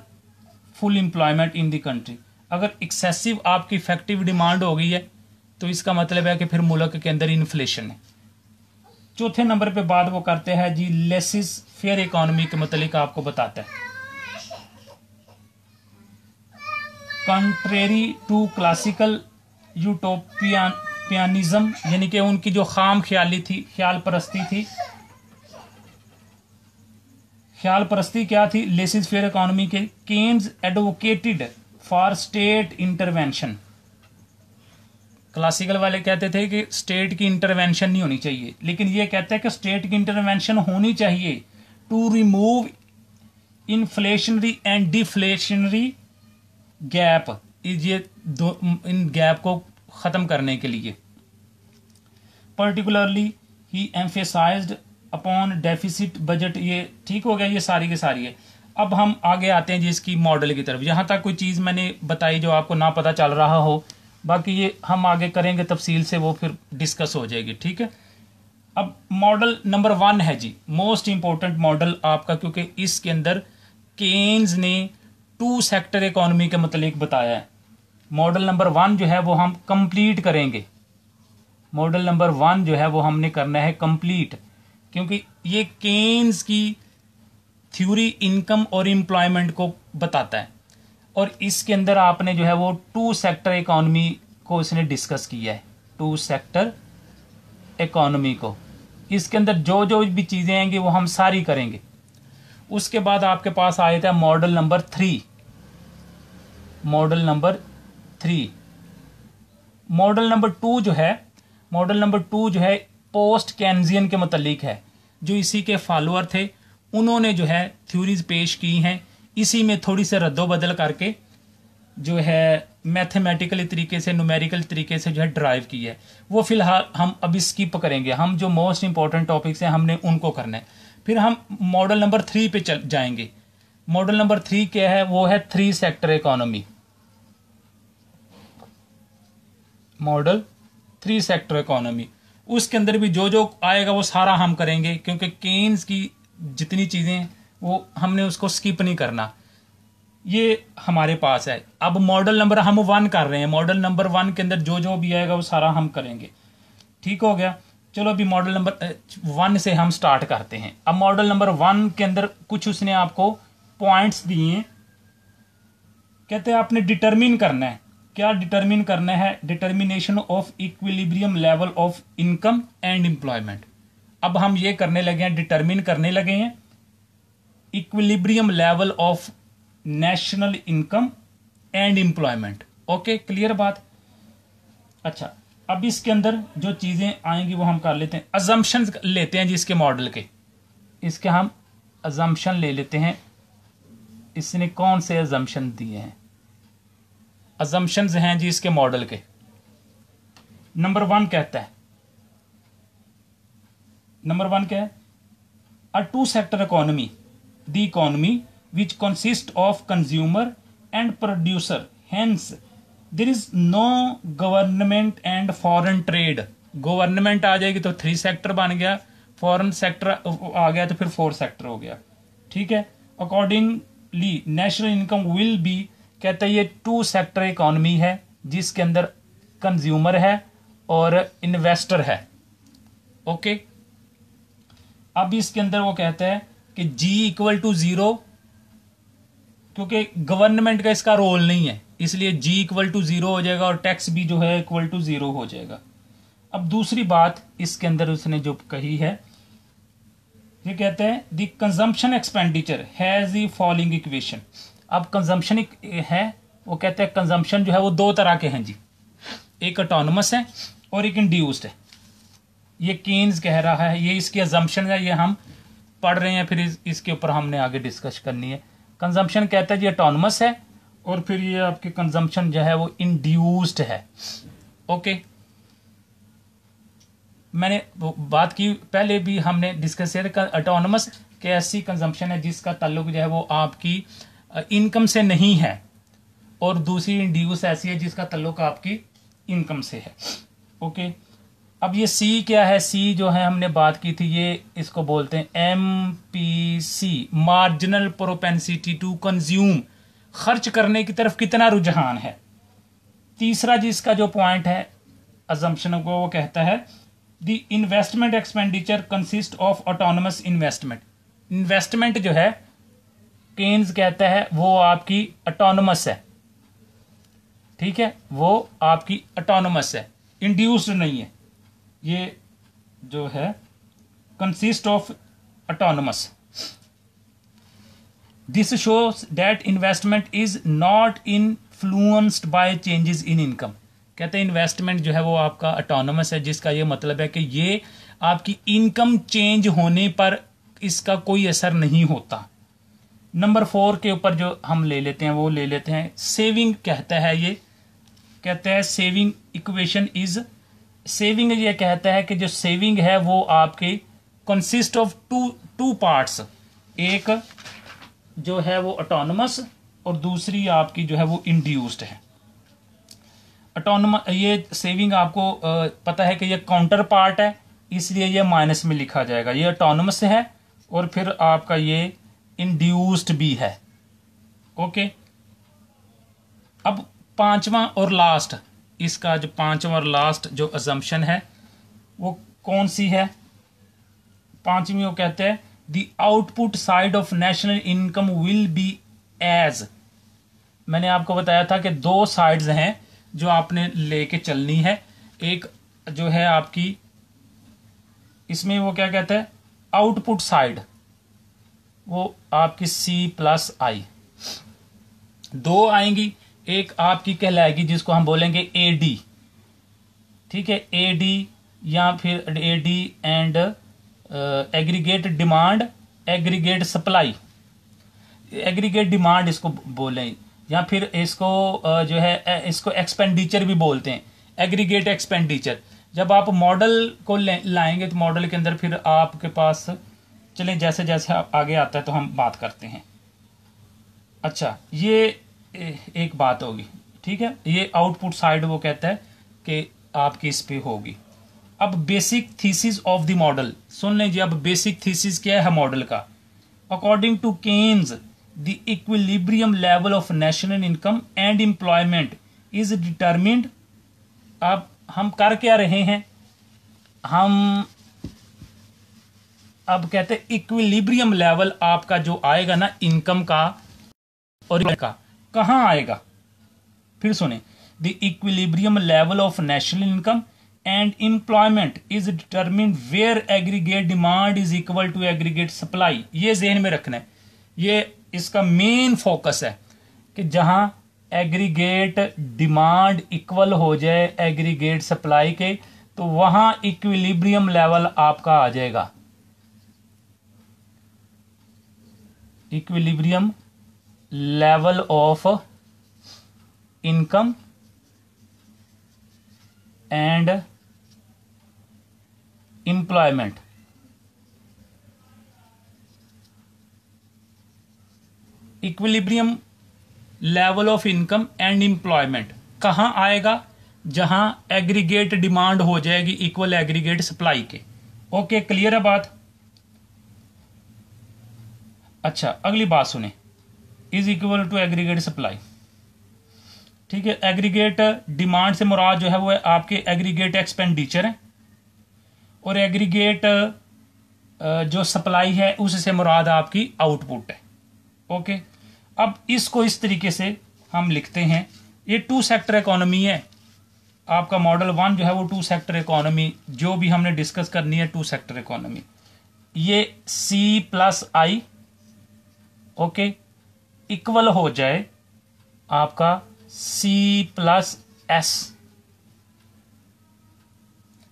full employment in the country अगर excessive आपकी effective demand हो गई है तो इसका मतलब है कि फिर मुल्क के अंदर इन्फ्लेशन है। चौथे नंबर पे बात वो करते हैं जी लेसिस फेयर इकोनॉमी के मतलब आपको बताता है। कंट्रेरी टू क्लासिकल यूटोपियानिज्म यानी कि उनकी जो खाम ख्याली थी, ख्याल परस्ती थी। ख्याल परस्ती क्या थी? लेसिस फेयर इकोनॉमी के Keynes advocated for state intervention classical वाले कहते थे कि स्टेट की इंटरवेंशन नहीं होनी चाहिए। लेकिन ये कहते हैं कि स्टेट की इंटरवेंशन होनी चाहिए to remove inflationary and deflationary gap ये दो, इन गैप को खत्म करने के लिए। Particularly he emphasized upon deficit budget ये ठीक हो गया, ये सारी की सारी है। अब हम आगे आते हैं जी इसकी मॉडल की तरफ़। यहाँ तक कोई चीज़ मैंने बताई जो आपको ना पता चल रहा हो। बाकी ये हम आगे करेंगे तफसील से, वो फिर डिस्कस हो जाएगी, ठीक है? अब मॉडल नंबर वन है जी। मोस्ट इंपॉर्टेंट मॉडल आपका, क्योंकि इसके अंदर केन्स ने टू सेक्टर इकोनॉमी के मतलब बताया है। मॉडल नंबर वन जो है वो हम कंप्लीट करेंगे। मॉडल नंबर वन जो है वो हमने करना है कंप्लीट, क्योंकि ये केन्स की थ्योरी इनकम और एम्प्लॉयमेंट को बताता है। और इसके अंदर आपने जो है वो टू सेक्टर इकोनॉमी को इसने डिस्कस किया है। टू सेक्टर इकोनॉमी को। इसके अंदर जो जो भी चीज़ें आएँगी वो हम सारी करेंगे। उसके बाद आपके पास आया था model number three. Model number three model number two जो है मॉडल नंबर टू जो है पोस्ट कैनजियन के मतलब है, जो इसी के फॉलोअर थे। उन्होंने जो है थ्योरीज पेश की हैं। इसी में थोड़ी से रद्दोबदल करके जो है मैथमेटिकल तरीके से न्यूमेरिकल तरीके से जो है ड्राइव की है। वो फ़िलहाल हम अभी स्किप करेंगे। हम जो मोस्ट इंपॉर्टेंट टॉपिक्स हैं, हमने उनको करना है। फिर हम मॉडल नंबर थ्री पे चल जाएँगे। मॉडल नंबर थ्री क्या है? वो है three sector economy model three sector economy उसके अंदर भी जो जो आएगा वो सारा हम करेंगे, क्योंकि केन्स की जितनी चीज़ें, वो हमने उसको स्किप नहीं करना। ये हमारे पास है। अब मॉडल नंबर हम वन कर रहे हैं। मॉडल नंबर वन के अंदर जो जो भी आएगा वो सारा हम करेंगे। ठीक हो गया? चलो अभी मॉडल नंबर वन से हम स्टार्ट करते हैं। अब मॉडल नंबर वन के अंदर कुछ उसने आपको पॉइंट्स दिए कहते हैं आपने डिटरमिन करना है। क्या डिटरमिन करना है? Determination of equilibrium level of income and employment अब हम ये करने लगे हैं डिटरमिन करने लगे हैं। Equilibrium level of national income and employment okay clear बात? अच्छा अब इसके अंदर जो चीज़ें आएँगी वो हम कर लेते हैं। अजम्पन लेते हैं जी इसके मॉडल के। इसके हम अजम्पन ले लेते हैं। इसने कौन से अजम्पन दिए हैं? अजम्पन हैं जी इसके मॉडल के। नंबर वन कहता है। नंबर वन क्या है? A two sector economy the economy which consist of consumer and producer hence there is no government and foreign trade government आ जाएगी तो थ्री सेक्टर बन गया फॉरेन सेक्टर आ गया तो फिर फोर सेक्टर हो गया। ठीक है? Accordingly national income will be कहते हैं, ये टू सेक्टर इकोनॉमी है, जिसके अंदर कंज्यूमर है और इन्वेस्टर है. ओके अब इसके अंदर वो कहते हैं कि जी इक्वल टू ज़ीरो क्योंकि गवर्नमेंट का इसका रोल नहीं है, इसलिए जी इक्वल टू ज़ीरो हो जाएगा और टैक्स भी जो है इक्वल टू ज़ीरो हो जाएगा। अब दूसरी बात इसके अंदर उसने जो कही है, ये कहते हैं the consumption expenditure has following equation अब कंजम्पशन है वो कहते हैं कंजम्पशन जो है वो दो तरह के हैं जी। एक ऑटोनमस है और एक इंड्यूस्ड है। ये कीन्स कह रहा है ये इसकी अजम्पन है ये हम पढ़ रहे हैं फिर इस, इसके ऊपर हमने आगे डिस्कस करनी है। कंजम्पशन कहता है जी ऑटोनमस है और फिर ये आपके कंजम्पशन जो है वो इंड्यूस्ड है। ओके मैंने बात की पहले भी हमने डिस्कस किया ऑटोनमस के ऐसी कंजम्पशन है जिसका ताल्लुक जो है वो आपकी इनकम से नहीं है। और दूसरी इंड्यूस ऐसी है जिसका तल्लुक आपकी इनकम से है। ओके? अब ये सी क्या है? सी जो है, हमने बात की थी, ये इसको बोलते हैं M P C marginal propensity to consume खर्च करने की तरफ़ कितना रुझान है? तीसरा जिसका जो पॉइंट है अजम्पन को वो कहता है the investment expenditure consist of autonomous investment investment जो है केन्स कहता है, वो आपकी ऑटोनमस है। ठीक है? वो आपकी ऑटोनमस है। इंड्यूस्ड नहीं है। ये जो है consist of autonomous this shows that investment is not influenced by changes in income कहते हैं इन्वेस्टमेंट जो है, वो आपका ऑटोनमस है, जिसका ये मतलब है कि ये आपकी इनकम चेंज होने पर इसका कोई असर नहीं होता। नंबर फोर के ऊपर जो हम ले लेते हैं, वो ले लेते हैं। सेविंग कहता है ये, कहते हैं सेविंग इक्वेशन इज़, सेविंग ये कहता है कि जो सेविंग है, वो आपकी consist of two two parts एक जो है वो ऑटोनमस और दूसरी आपकी जो है वो इंड्यूस्ड है। ऑटोनमस ये सेविंग आपको पता है कि ये काउंटर पार्ट है, इसलिए ये माइनस में लिखा जाएगा। ये ऑटोनमस है और फिर आपका ये इंड्यूस्ड भी है। ओके अब पांचवा और लास्ट इसका जो पांचवा और लास्ट जो अजम्पन है, वो कौन सी है? पांचवी वो कहते हैं the output side of national income will be as मैंने आपको बताया था कि दो साइड्स हैं जो आपने लेके चलनी है। एक जो है आपकी, इसमें वो क्या कहते हैं? आउटपुट साइड वो आपकी सी प्लस आई दो आएँगी एक आपकी कहलाएगी जिसको हम बोलेंगे ए डी ठीक है? ए डी या फिर A D and aggregate demand aggregate supply aggregate demand इसको बोलें या फिर इसको uh, जो है इसको एक्सपेंडिचर भी बोलते हैं. एग्रीगेट एक्सपेंडिचर जब आप मॉडल को लाएँगे तो मॉडल के अंदर फिर आपके पास चलें जैसे जैसे आप आगे आता है तो हम बात करते हैं। अच्छा ये एक बात होगी, ठीक है? ये आउटपुट साइड वो कहता है कि आपकी इस पे होगी। अब basic thesis of the model सुन लीजिए अब बेसिक थीसिस क्या है मॉडल का? According to Keynes the equilibrium level of national income and employment is determined अब हम कर क्या रहे हैं? हम अब कहते हैं इक्विलिब्रियम लेवल आपका जो आएगा ना इनकम का और का, कहाँ आएगा? फिर सुने। The equilibrium level of national income and employment is determine where aggregate demand is equal to aggregate supply ये जेहन में रखना है। ये इसका मेन फोकस है कि जहाँ एग्रीगेट डिमांड इक्वल हो जाए एग्रीगेट सप्लाई के तो वहाँ इक्विलिब्रियम लेवल आपका आ जाएगा। Equilibrium level of income and employment equilibrium level of income and employment कहाँ आएगा? जहाँ एग्रीगेट डिमांड हो जाएगी इक्वल एग्रीगेट सप्लाई के। ओके क्लियर है बात? अच्छा अगली बात सुने। Is equal to aggregate supply ठीक है एग्रीगेट डिमांड से मुराद जो है वो है आपके एग्रीगेट एक्सपेंडिचर है। और एग्रीगेट जो सप्लाई है, उससे मुराद आपकी आउटपुट है। ओके? अब इसको इस तरीके से हम लिखते हैं। ये टू सेक्टर इकोनॉमी है। आपका मॉडल वन जो है वो टू सेक्टर इकोनॉमी जो भी हमने डिस्कस करनी है टू सेक्टर इकोनॉमी ये C plus I okay? Equal हो जाए आपका सी प्लस एस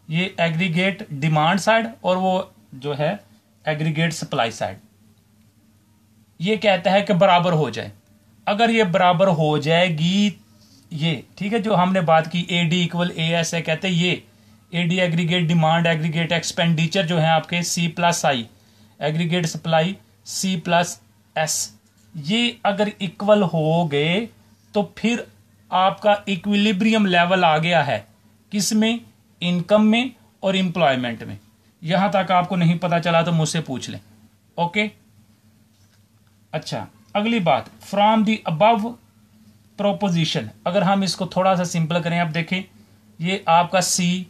ये एग्रीगेट डिमांड साइड और वो जो है एग्रीगेट सप्लाई साइड ये कहता है कि बराबर हो जाए। अगर ये बराबर हो जाएगी, ये, ठीक है, जो हमने बात की A D equal A S है, कहते हैं ये। A D aggregate demand aggregate expenditure जो है आपके C plus I aggregate supply C plus S ये अगर इक्वल हो गए तो फिर आपका इक्विलिब्रियम लेवल आ गया है। किसमें? इनकम में और इंप्लॉयमेंट में। यहाँ तक आपको नहीं पता चला तो मुझसे पूछ लें। ओके? अच्छा अगली बात। फ्रॉम दी अबव प्रोपोजिशन अगर हम इसको थोड़ा सा सिंपल करें, आप देखें। ये आपका सी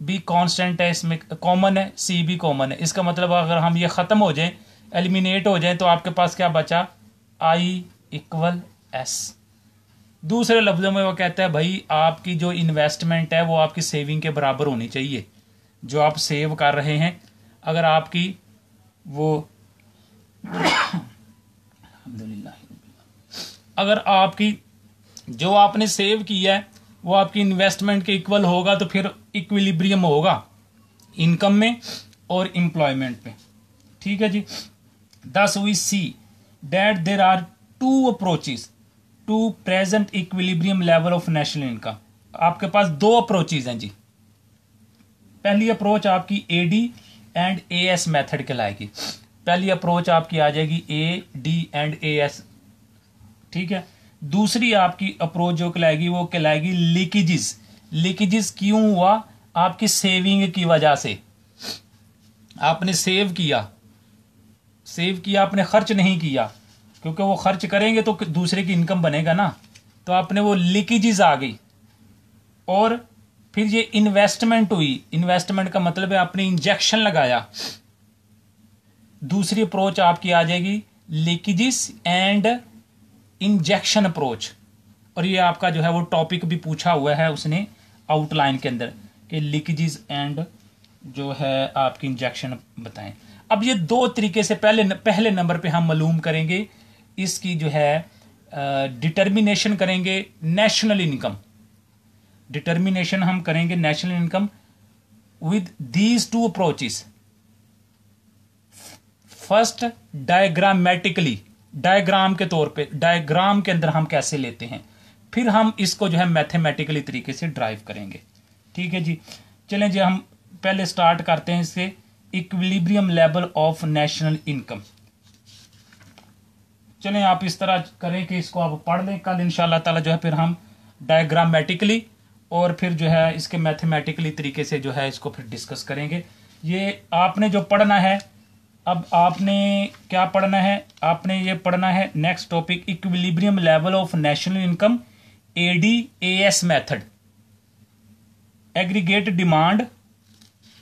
बी कांस्टेंट है, इसमें कॉमन है सी भी कॉमन है। इसका मतलब अगर हम ये ख़त्म हो जाए एलिमिनेट हो जाए तो आपके पास क्या बचा? आई इक्वल एस दूसरे लफ्ज़ों में वो कहता है, भाई, आपकी जो इन्वेस्टमेंट है, वो आपकी सेविंग के बराबर होनी चाहिए, जो आप सेव कर रहे हैं। अगर आपकी वो अगर आपकी जो आपने सेव किया है, वो आपकी इन्वेस्टमेंट के इक्वल होगा तो फिर इक्विलिब्रियम होगा इनकम में और एम्प्लॉयमेंट में। ठीक है जी? Thus we see that there are two approaches to present equilibrium level of national income आपके पास दो अप्रोचेज हैं जी। पहली अप्रोच आपकी A D and A S method कहलाएगी। पहली अप्रोच आपकी आ जाएगी A D and A S ठीक है? दूसरी आपकी अप्रोच जो कहलाएगी, वो कहलाएगी लीकेजेस लीकेजेस क्यों हुआ? आपकी सेविंग की वजह से। आपने सेव किया। सेव किया, आपने खर्च नहीं किया, क्योंकि वो खर्च करेंगे तो दूसरे की इनकम बनेगा ना। तो आपने वो लीकेजेस आ गई। और फिर ये इन्वेस्टमेंट हुई। इन्वेस्टमेंट का मतलब है आपने इंजेक्शन लगाया। दूसरी अप्रोच आपकी आ जाएगी लीकेजेस एंड इंजेक्शन अप्रोच और ये आपका जो है वो टॉपिक भी पूछा हुआ है उसने आउटलाइन के अंदर कि लीकेजेस एंड जो है आपकी इंजेक्शन बताएँ। अब ये दो तरीके से पहले पहले नंबर पे हम मालूम करेंगे। इसकी जो है डिटर्मिनेशन करेंगे नेशनल इनकम डिटर्मिनेशन हम करेंगे national income with these two approaches first diagrammatically diagram के तौर पे डायग्राम के अंदर हम कैसे लेते हैं। फिर हम इसको जो है मैथमेटिकली तरीके से ड्राइव करेंगे। ठीक है जी? चलें जी, हम पहले स्टार्ट करते हैं इससे। Equilibrium level of national income चलें, आप इस तरह करें कि इसको आप पढ़ लें। कल इंशाल्लाह ताला जो है फिर हम डायग्रामेटिकली और फिर जो है इसके मैथमेटिकली तरीके से जो है इसको फिर डिस्कस करेंगे। ये आपने जो पढ़ना है, अब आपने क्या पढ़ना है? आपने ये पढ़ना है next topic equilibrium level of national income AD AS method aggregate demand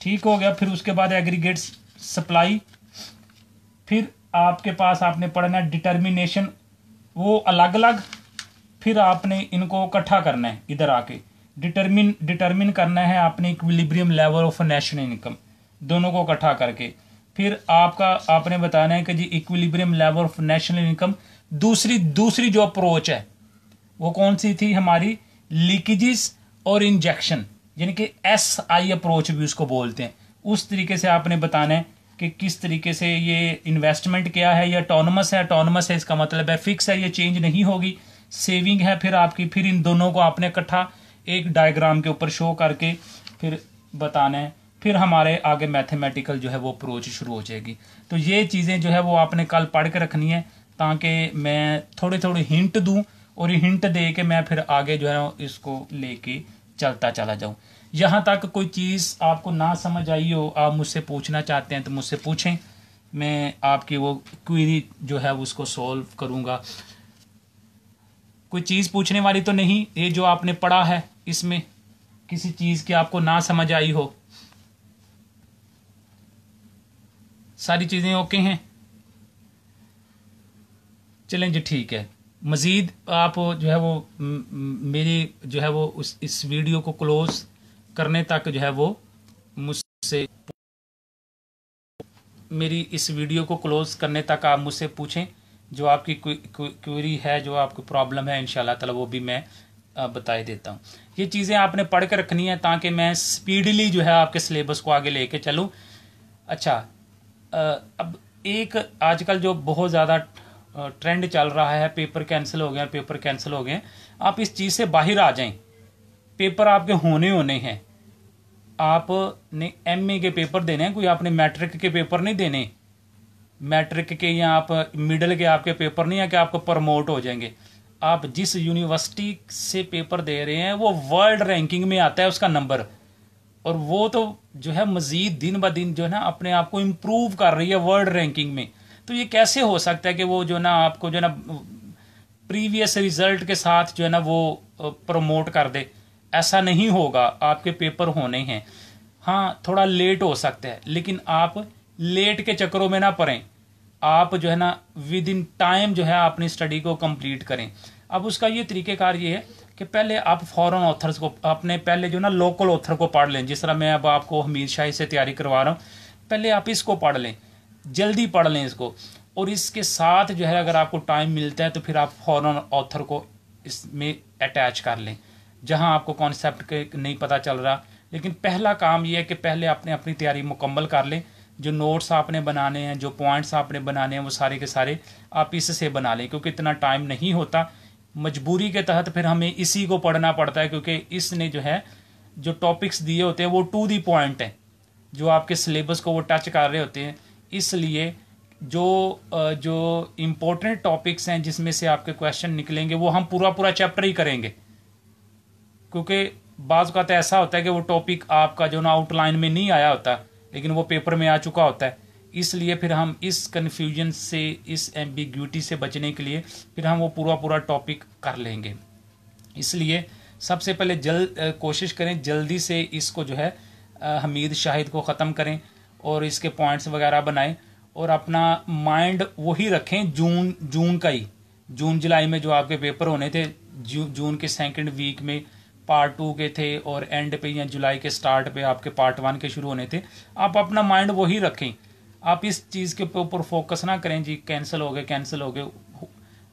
ठीक हो गया, फिर उसके बाद एग्रीगेट सप्लाई फिर आपके पास आपने पढ़ना है डिटर्मिनेशन वो अलग अलग फिर आपने इनको इकट्ठा करना है इधर आके। डिटर्मिन डिटर्मिन करना है आपने equilibrium level of national income दोनों को इकट्ठा करके। फिर आपका, आपने बताना है कि जी equilibrium level of national income दूसरी दूसरी जो अप्रोच है, वो कौन सी थी? हमारी लीकेजेस और इंजेक्शन यानी कि एस आई अप्रोच भी उसको बोलते हैं। उस तरीके से आपने बताना है कि किस तरीके से ये इन्वेस्टमेंट क्या है, ये टोनमस है टोनमस है, इसका मतलब है फिक्स है, ये चेंज नहीं होगी। सेविंग है फिर आपकी, फिर इन दोनों को आपने इकट्ठा एक डायग्राम के ऊपर शो करके फिर बताना है। फिर हमारे आगे मैथमेटिकल जो है वो अप्रोच शुरू हो जाएगी। तो ये चीज़ें जो है वो आपने कल पढ़ के रखनी है ताकि मैं थोड़ी थोड़ी हिंट दूँ और हिंट दे के मैं फिर आगे जो है इसको लेके चलता चला जाऊँ। यहाँ तक कोई चीज़ आपको ना समझ आई हो, आप मुझसे पूछना चाहते हैं तो मुझसे पूछें। मैं आपकी वो क्वेरी जो है उसको सॉल्व करूँगा। कोई चीज़ पूछने वाली तो नहीं, ये जो आपने पढ़ा है इसमें किसी चीज़ की आपको ना समझ आई हो। सारी चीज़ें ओके हैं? चलें जी, ठीक है। मज़ीद आप जो है वो मेरी जो है वो उस, इस वीडियो को क्लोज करने तक जो है वो मुझसे मेरी इस वीडियो को क्लोज करने तक आप मुझसे पूछें, जो आपकी क्वेरी है, जो आपको प्रॉब्लम है इन ताला वो भी मैं बता देता हूँ। ये चीज़ें आपने पढ़ कर रखनी है ताकि मैं स्पीडली जो है आपके सिलेबस को आगे लेके चलूँ। अच्छा अब एक आजकल जो बहुत ज़्यादा ट्रेंड चल रहा है पेपर कैंसिल हो गया पेपर कैंसिल हो गए। आप इस चीज़ से बाहर आ जाएँ। पेपर आपके होने होने हैं। आपने एम के पेपर देने हैं, कोई आपने मैट्रिक के पेपर नहीं देने। मैट्रिक के या आप मिडिल के आपके पेपर नहीं है कि आपको प्रमोट हो जाएँगे। आप जिस यूनिवर्सिटी से पेपर दे रहे हैं, वो वर्ल्ड रैंकिंग में आता है उसका नंबर और वो तो जो है मजीद दिन ब दिन जो है ना, अपने आप को इम्प्रूव कर रही है वर्ल्ड रैंकिंग में। तो ये कैसे हो सकता है कि वो जो ना आपको जो ना प्रीवियस रिज़ल्ट के साथ जो है ना वो प्रमोट कर दे। ऐसा नहीं होगा। आपके पेपर होने हैं। हाँ थोड़ा लेट हो सकता है, लेकिन आप लेट के चक्करों में ना पड़ें। आप जो है ना विद इन टाइम जो है अपनी स्टडी को कंप्लीट करें। अब उसका ये तरीक़ेकार ये है कि पहले आप फॉरेन ऑथर्स को, अपने पहले जो ना लोकल ऑथर को पढ़ लें। जिस तरह मैं अब आपको हमीर शाही से तैयारी करवा रहा हूँ, पहले आप इसको पढ़ लें। जल्दी पढ़ लें इसको। और इसके साथ जो है, अगर आपको टाइम मिलता है तो फिर आप फॉरेन ऑथर को इसमें अटैच कर लें, जहाँ आपको कॉन्सेप्ट नहीं पता चल रहा। लेकिन पहला काम यह है कि पहले आपने अपनी तैयारी मुकम्मल कर लें। जो नोट्स आपने बनाने हैं, जो पॉइंट्स आपने बनाने हैं, वो सारे के सारे आप इससे बना लें, क्योंकि इतना टाइम नहीं होता। मजबूरी के तहत फिर हमें इसी को पढ़ना पड़ता है, क्योंकि इसने जो है, जो टॉपिक्स दिए होते हैं, वो टू दी पॉइंट हैं। जो आपके सिलेबस को वो टच कर रहे होते हैं। इसलिए जो जो इम्पोर्टेंट टॉपिक्स हैं जिसमें से आपके क्वेश्चन निकलेंगे, वो हम पूरा पूरा चैप्टर ही करेंगे। क्योंकि बाज़ का तो ऐसा होता है कि वो टॉपिक आपका जो ना आउटलाइन में नहीं आया होता, लेकिन वो पेपर में आ चुका होता है। इसलिए फिर हम इस कन्फ्यूज़न से, इस एम्बिग्यूटी से बचने के लिए फिर हम वो पूरा पूरा टॉपिक कर लेंगे। इसलिए सबसे पहले जल्द कोशिश करें जल्दी से इसको जो है हमीद शाहिद को ख़त्म करें। और इसके पॉइंट्स वगैरह बनाएँ और अपना माइंड वही रखें जून जून का ही। जून जुलाई में जो आपके पेपर होने थे जू, जून के सेकंड वीक में पार्ट टू के थे और एंड पे या जुलाई के स्टार्ट पे आपके पार्ट वन के शुरू होने थे आप अपना माइंड वही रखें। आप इस चीज़ के ऊपर फोकस ना करें जी कैंसिल हो गए कैंसिल हो गए।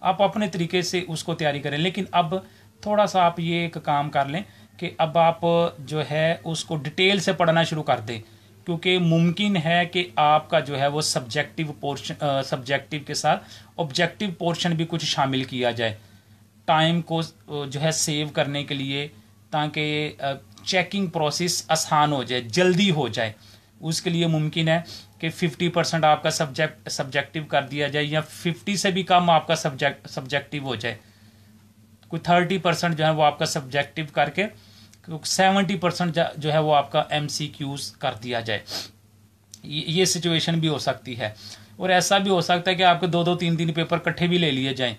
आप अपने तरीके से उसको तैयारी करें लेकिन अब थोड़ा सा आप ये एक काम कर लें कि अब आप जो है उसको डिटेल से पढ़ना शुरू कर दें। क्योंकि मुमकिन है कि आपका जो है वो सब्जेक्टिव पोर्शन सब्जेक्टिव के साथ ऑब्जेक्टिव पोर्शन भी कुछ शामिल किया जाए। टाइम को जो है सेव करने के लिए ताकि चेकिंग प्रोसेस आसान हो जाए, जल्दी हो जाए। उसके लिए मुमकिन है कि 50 परसेंट आपका सब्जेक्ट सब्जेक्टिव कर दिया जाए या 50 से भी कम आपका सब्जेक्ट सब्जेक्टिव हो जाए। कोई 30 परसेंट जो है वो आपका सब्जेक्टिव करके सेवेंटी परसेंट जो है वो आपका एम कर दिया जाए। ये सिचुएशन भी हो सकती है। और ऐसा भी हो सकता है कि आपके दो दो तीन तीन पेपर इकट्ठे भी ले लिए जाएँ।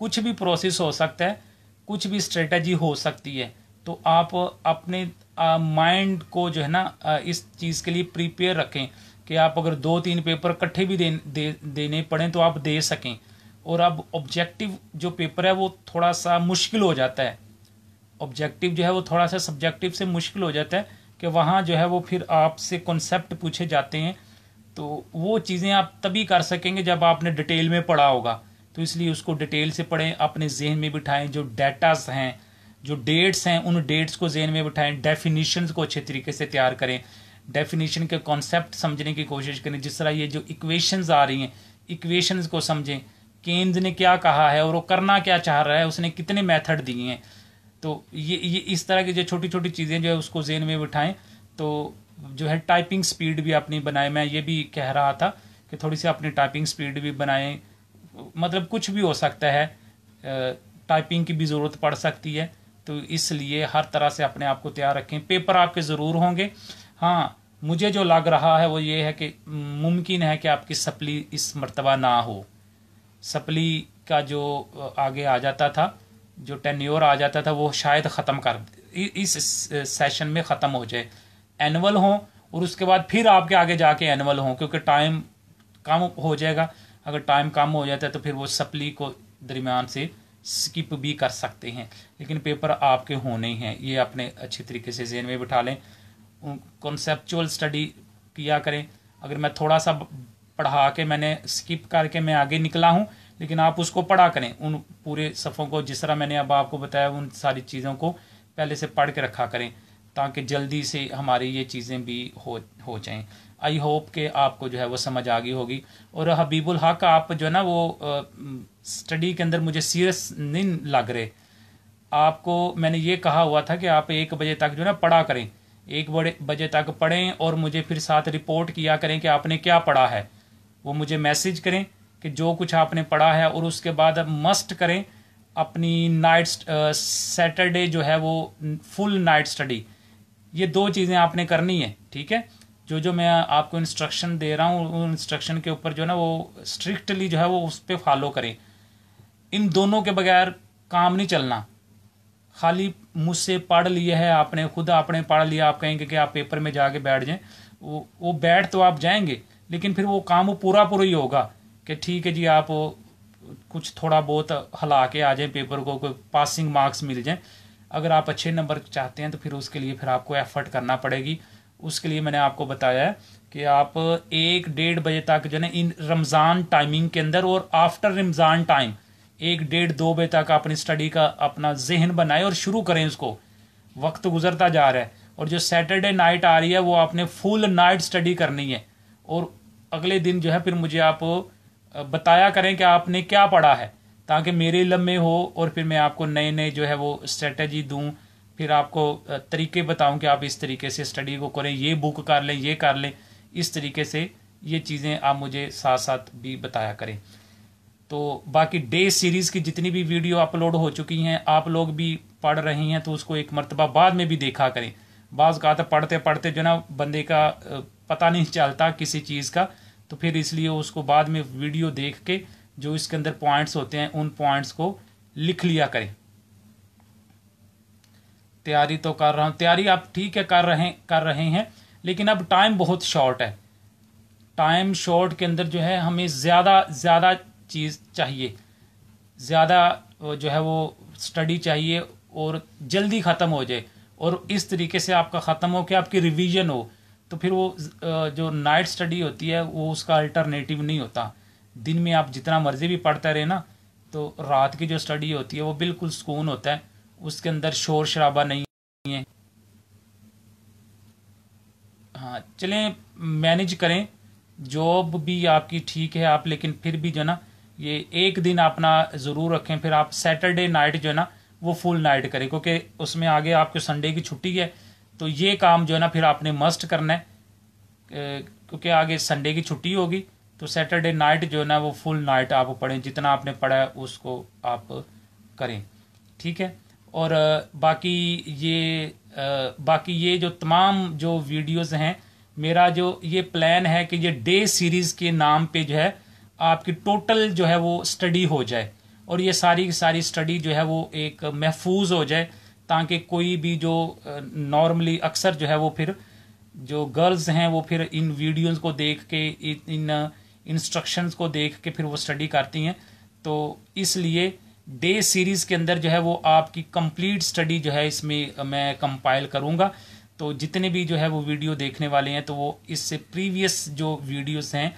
कुछ भी प्रोसेस हो सकता है कुछ भी स्ट्रेटजी हो सकती है। तो आप अपने माइंड को जो है ना इस चीज़ के लिए प्रिपेयर रखें कि आप अगर दो तीन पेपर इकट्ठे भी दे, दे, देने पड़े तो आप दे सकें। और अब ऑब्जेक्टिव जो पेपर है वो थोड़ा सा मुश्किल हो जाता है। ऑब्जेक्टिव जो है वो थोड़ा सा सब्जेक्टिव से मुश्किल हो जाता है कि वहाँ जो है वो फिर आपसे कॉन्सेप्ट पूछे जाते हैं। तो वो चीज़ें आप तभी कर सकेंगे जब आपने डिटेल में पढ़ा होगा। तो इसलिए उसको डिटेल से पढ़ें, अपने जहन में बिठाएँ, जो डेटास हैं, जो डेट्स हैं, उन डेट्स को जहन में बिठाएँ डेफिनेशन को अच्छे तरीके से तैयार करें। डेफिनेशन के कॉन्सेप्ट समझने की कोशिश करें। जिस तरह ये जो इक्वेशंस आ रही हैं इक्वेशंस को समझें। केन्स ने क्या कहा है और वो करना क्या चाह रहा है, उसने कितने मेथड दिए हैं। तो ये ये इस तरह की जो छोटी छोटी चीज़ें जो है उसको जेन में बिठाएँ तो जो है टाइपिंग स्पीड भी अपनी बनाए, मैं ये भी कह रहा था कि थोड़ी सी अपनी टाइपिंग स्पीड भी बनाएँ मतलब कुछ भी हो सकता है टाइपिंग की भी ज़रूरत पड़ सकती है तो इसलिए हर तरह से अपने आप को तैयार रखें। पेपर आपके ज़रूर होंगे। हाँ मुझे जो लग रहा है वो ये है कि मुमकिन है कि आपकी सप्ली इस मरतबा ना हो। सप्ली का जो आगे आ जाता था जो टेन्योर आ जाता था, वो शायद ख़त्म कर इस सेशन में ख़त्म हो जाए। एनुअल हो, और उसके बाद फिर आपके आगे जाके एनुअल हो, क्योंकि टाइम कम हो जाएगा। अगर टाइम कम हो जाता है तो फिर वो सप्ली को दरमियान से स्किप भी कर सकते हैं। लेकिन पेपर आपके होने ही हैं। ये अपने अच्छे तरीके से जेन में बिठा लें। कॉन्सेप्चुअल स्टडी किया करें। अगर मैं थोड़ा सा पढ़ा के मैंने स्किप करके मैं आगे निकला हूँ लेकिन आप उसको पढ़ा करें। उन पूरे सफ़ों को, जिस तरह मैंने अब आपको बताया, उन सारी चीज़ों को पहले से पढ़ के रखा करें, ताकि जल्दी से हमारी ये चीज़ें भी हो हो जाएँ। आई होप कि आपको जो है वो समझ आ गई होगी। और हबीबुल हक, आप जो है ना वो स्टडी के अंदर मुझे सीरियस नहीं लग रहे। आपको, मैंने ये कहा हुआ था कि आप एक बजे तक जो है ना पढ़ा करें। एक बड़े, बजे तक पढ़ें और मुझे फिर साथ रिपोर्ट किया करें कि आपने क्या पढ़ा है। वो मुझे मैसेज करें। कि जो कुछ आपने पढ़ा है और उसके बाद मस्ट करें अपनी नाइट सैटरडे जो है वो फुल नाइट स्टडी ये दो चीज़ें आपने करनी है, ठीक है? जो जो मैं आपको इंस्ट्रक्शन दे रहा हूँ, उन इंस्ट्रक्शन के ऊपर जो है ना वो स्ट्रिक्टली जो है वो उस पर फॉलो करें। इन दोनों के बगैर काम नहीं चलना। खाली मुझसे पढ़ लिए है आपने, खुद आपने पढ़ लिया, आप कहेंगे कि आप पेपर में जाके बैठ जाएँ। वो वो बैठ तो आप जाएँगे, लेकिन फिर वो काम वो पूरा पूरा ही होगा। कि ठीक है जी, आप कुछ थोड़ा बहुत हला के आ जाए पेपर को, कोई पासिंग मार्क्स मिल जाए। अगर आप अच्छे नंबर चाहते हैं तो फिर उसके लिए फिर आपको एफर्ट करना पड़ेगी। उसके लिए मैंने आपको बताया है कि आप एक डेढ़ बजे तक जो है इन रमज़ान टाइमिंग के अंदर और आफ्टर रमज़ान टाइम एक डेढ़ दो बजे तक अपनी स्टडी का अपना जहन बनाए और शुरू करें उसको। वक्त गुजरता जा रहा है और जो सैटरडे नाइट आ रही है, वो आपने फुल नाइट स्टडी करनी है। और अगले दिन जो है, फिर मुझे आप बताया करें कि आपने क्या पढ़ा है, ताकि मेरे इलम में हो और फिर मैं आपको नए नए जो है वो स्ट्रेटजी दूँ। फिर आपको तरीके बताऊँ कि आप इस तरीके से स्टडी को करें, ये बुक कर लें, ये कर लें। इस तरीके से ये चीज़ें आप मुझे साथ साथ भी बताया करें। तो बाकी डे सीरीज़ की जितनी भी वीडियो अपलोड हो चुकी हैं, आप लोग भी पढ़ रहे हैं तो उसको एक मरतबा बाद में भी देखा करें। बाज़ कहा था पढ़ते पढ़ते जो ना, बंदे का पता नहीं चलता किसी चीज़ का। तो फिर इसलिए उसको बाद में वीडियो देख के जो इसके अंदर पॉइंट्स होते हैं, उन पॉइंट्स को लिख लिया करें। तैयारी तो कर रहा हूँ। तैयारी आप ठीक है, कर रहे कर रहे हैं, लेकिन अब टाइम बहुत शॉर्ट है। टाइम शॉर्ट के अंदर जो है, हमें ज़्यादा ज़्यादा चीज़ चाहिए। ज़्यादा जो है वो स्टडी चाहिए और जल्दी ख़त्म हो जाए। और इस तरीके से आपका ख़त्म हो, कि आपकी रिवीजन हो। तो फिर वो जो नाइट स्टडी होती है, वो उसका अल्टरनेटिव नहीं होता। दिन में आप जितना मर्ज़ी भी पढ़ते रहे ना तो रात की जो स्टडी होती है, वो बिल्कुल सुकून होता है। उसके अंदर शोर शराबा नहीं है। हाँ चलें मैनेज करें। जॉब भी आपकी ठीक है आप, लेकिन फिर भी जो ना, ये एक दिन अपना ज़रूर रखें। फिर आप सैटरडे नाइट जो है ना, वो फुल नाइट करें, क्योंकि उसमें आगे आपके संडे की छुट्टी है। तो ये काम जो है ना फिर आपने मस्ट करना है। क्योंकि आगे संडे की छुट्टी होगी तो सैटरडे नाइट जो है ना वो फुल नाइट आप पढ़ें, जितना आपने पढ़ा है उसको आप करें। ठीक है? और बाकी ये बाकी ये जो तमाम जो वीडियोस हैं, मेरा जो ये प्लान है कि ये डे सीरीज़ के नाम पे जो है आपकी टोटल जो है वो स्टडी हो जाए। और ये सारी की सारी स्टडी जो है वो एक महफूज हो जाए। ताकि कोई भी जो नॉर्मली अक्सर जो है वो फिर, जो गर्ल्स हैं वो फिर इन वीडियोस को देख के इन इंस्ट्रक्शंस को देख के फिर वो स्टडी करती हैं। तो इसलिए डे सीरीज़ के अंदर जो है वो आपकी कंप्लीट स्टडी जो है इसमें मैं कंपाइल करूँगा। तो जितने भी जो है वो वीडियो देखने वाले हैं तो वो इससे प्रीवियस जो वीडियोस हैं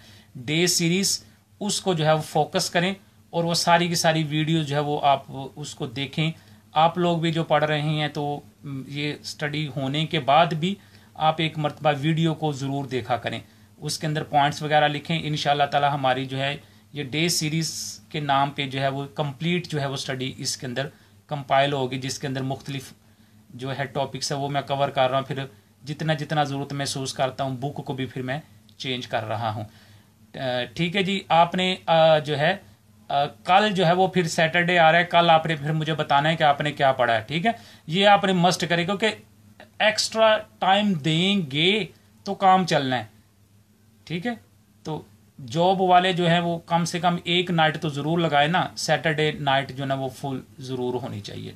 डे सीरीज़ उसको जो है वो फोकस करें और वो सारी की सारी वीडियो जो है वो आप उसको देखें। आप लोग भी जो पढ़ रहे हैं तो ये स्टडी होने के बाद भी आप एक मरतबा वीडियो को ज़रूर देखा करें। उसके अंदर पॉइंट्स वगैरह लिखें। इन ताला हमारी जो है, ये डे सीरीज़ के नाम पे जो है, वो कंप्लीट जो है, वो स्टडी इसके अंदर कंपाइल होगी, जिसके अंदर मुख्तलिफ़ जो है टॉपिक्स है, वो मैं कवर कर रहा हूँ। फिर जितना जितना ज़रूरत महसूस करता हूँ बुक को भी फिर मैं चेंज कर रहा हूँ। ठीक है जी, आपने जो है कल जो है वो फिर सैटरडे आ रहा है। कल आपने फिर मुझे बताना है कि आपने क्या पढ़ा है, ठीक है? ये आपने मस्ट करें, क्योंकि एक्स्ट्रा टाइम देंगे तो काम चलना है, ठीक है? तो जॉब वाले जो है वो कम से कम एक नाइट तो ज़रूर लगाए ना। सैटरडे नाइट जो ना वो फुल ज़रूर होनी चाहिए,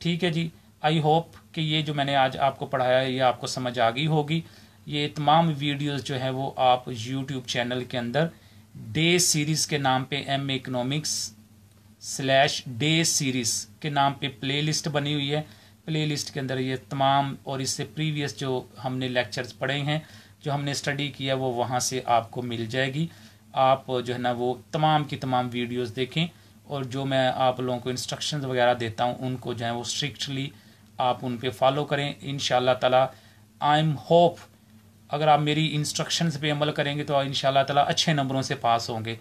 ठीक है जी? आई होप कि ये जो मैंने आज आपको पढ़ाया है, ये आपको समझ आ गई होगी। ये तमाम वीडियोस जो है वो आप यूट्यूब चैनल के अंदर डे सीरीज़ के नाम पे M economics slash day series के नाम पे प्लेलिस्ट बनी हुई है। प्लेलिस्ट के अंदर ये तमाम और इससे प्रीवियस जो हमने लेक्चर्स पढ़े हैं, जो हमने स्टडी किया, वो वहाँ से आपको मिल जाएगी। आप जो है ना, वो तमाम की तमाम वीडियोस देखें और जो मैं आप लोगों को इंस्ट्रक्शंस वगैरह देता हूँ, उनको जो है वो स्ट्रिक्टली आप उन पर फॉलो करें। इन ताला आई एम होप अगर आप मेरी इंस्ट्रक्शंस पे अमल करेंगे तो इन ताला अच्छे नंबरों से पास होंगे।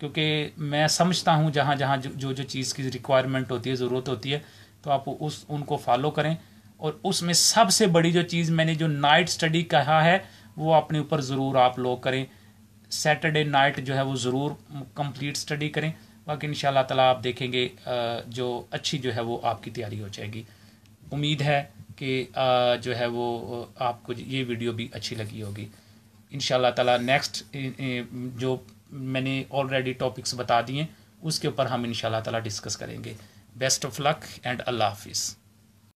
क्योंकि मैं समझता हूँ जहाँ जहाँ जो जो चीज़ की रिक्वायरमेंट होती है, ज़रूरत होती है तो आप उस, उनको फॉलो करें। और उसमें सबसे बड़ी जो चीज़ मैंने जो नाइट स्टडी कहा है, वो अपने ऊपर ज़रूर आप लोग करें। सैटरडे नाइट जो है वो ज़रूर कंप्लीट स्टडी करें। बाकी इन ताला आप देखेंगे जो अच्छी जो है वो आपकी तैयारी हो जाएगी। उम्मीद है कि जो है वो आपको ये वीडियो भी अच्छी लगी होगी। इन ताला नेक्स्ट जो मैंने ऑलरेडी टॉपिक्स बता दिए, उसके ऊपर हम इन ताला डिस्कस करेंगे। बेस्ट ऑफ़ लक एंड अल्लाह हाफिज़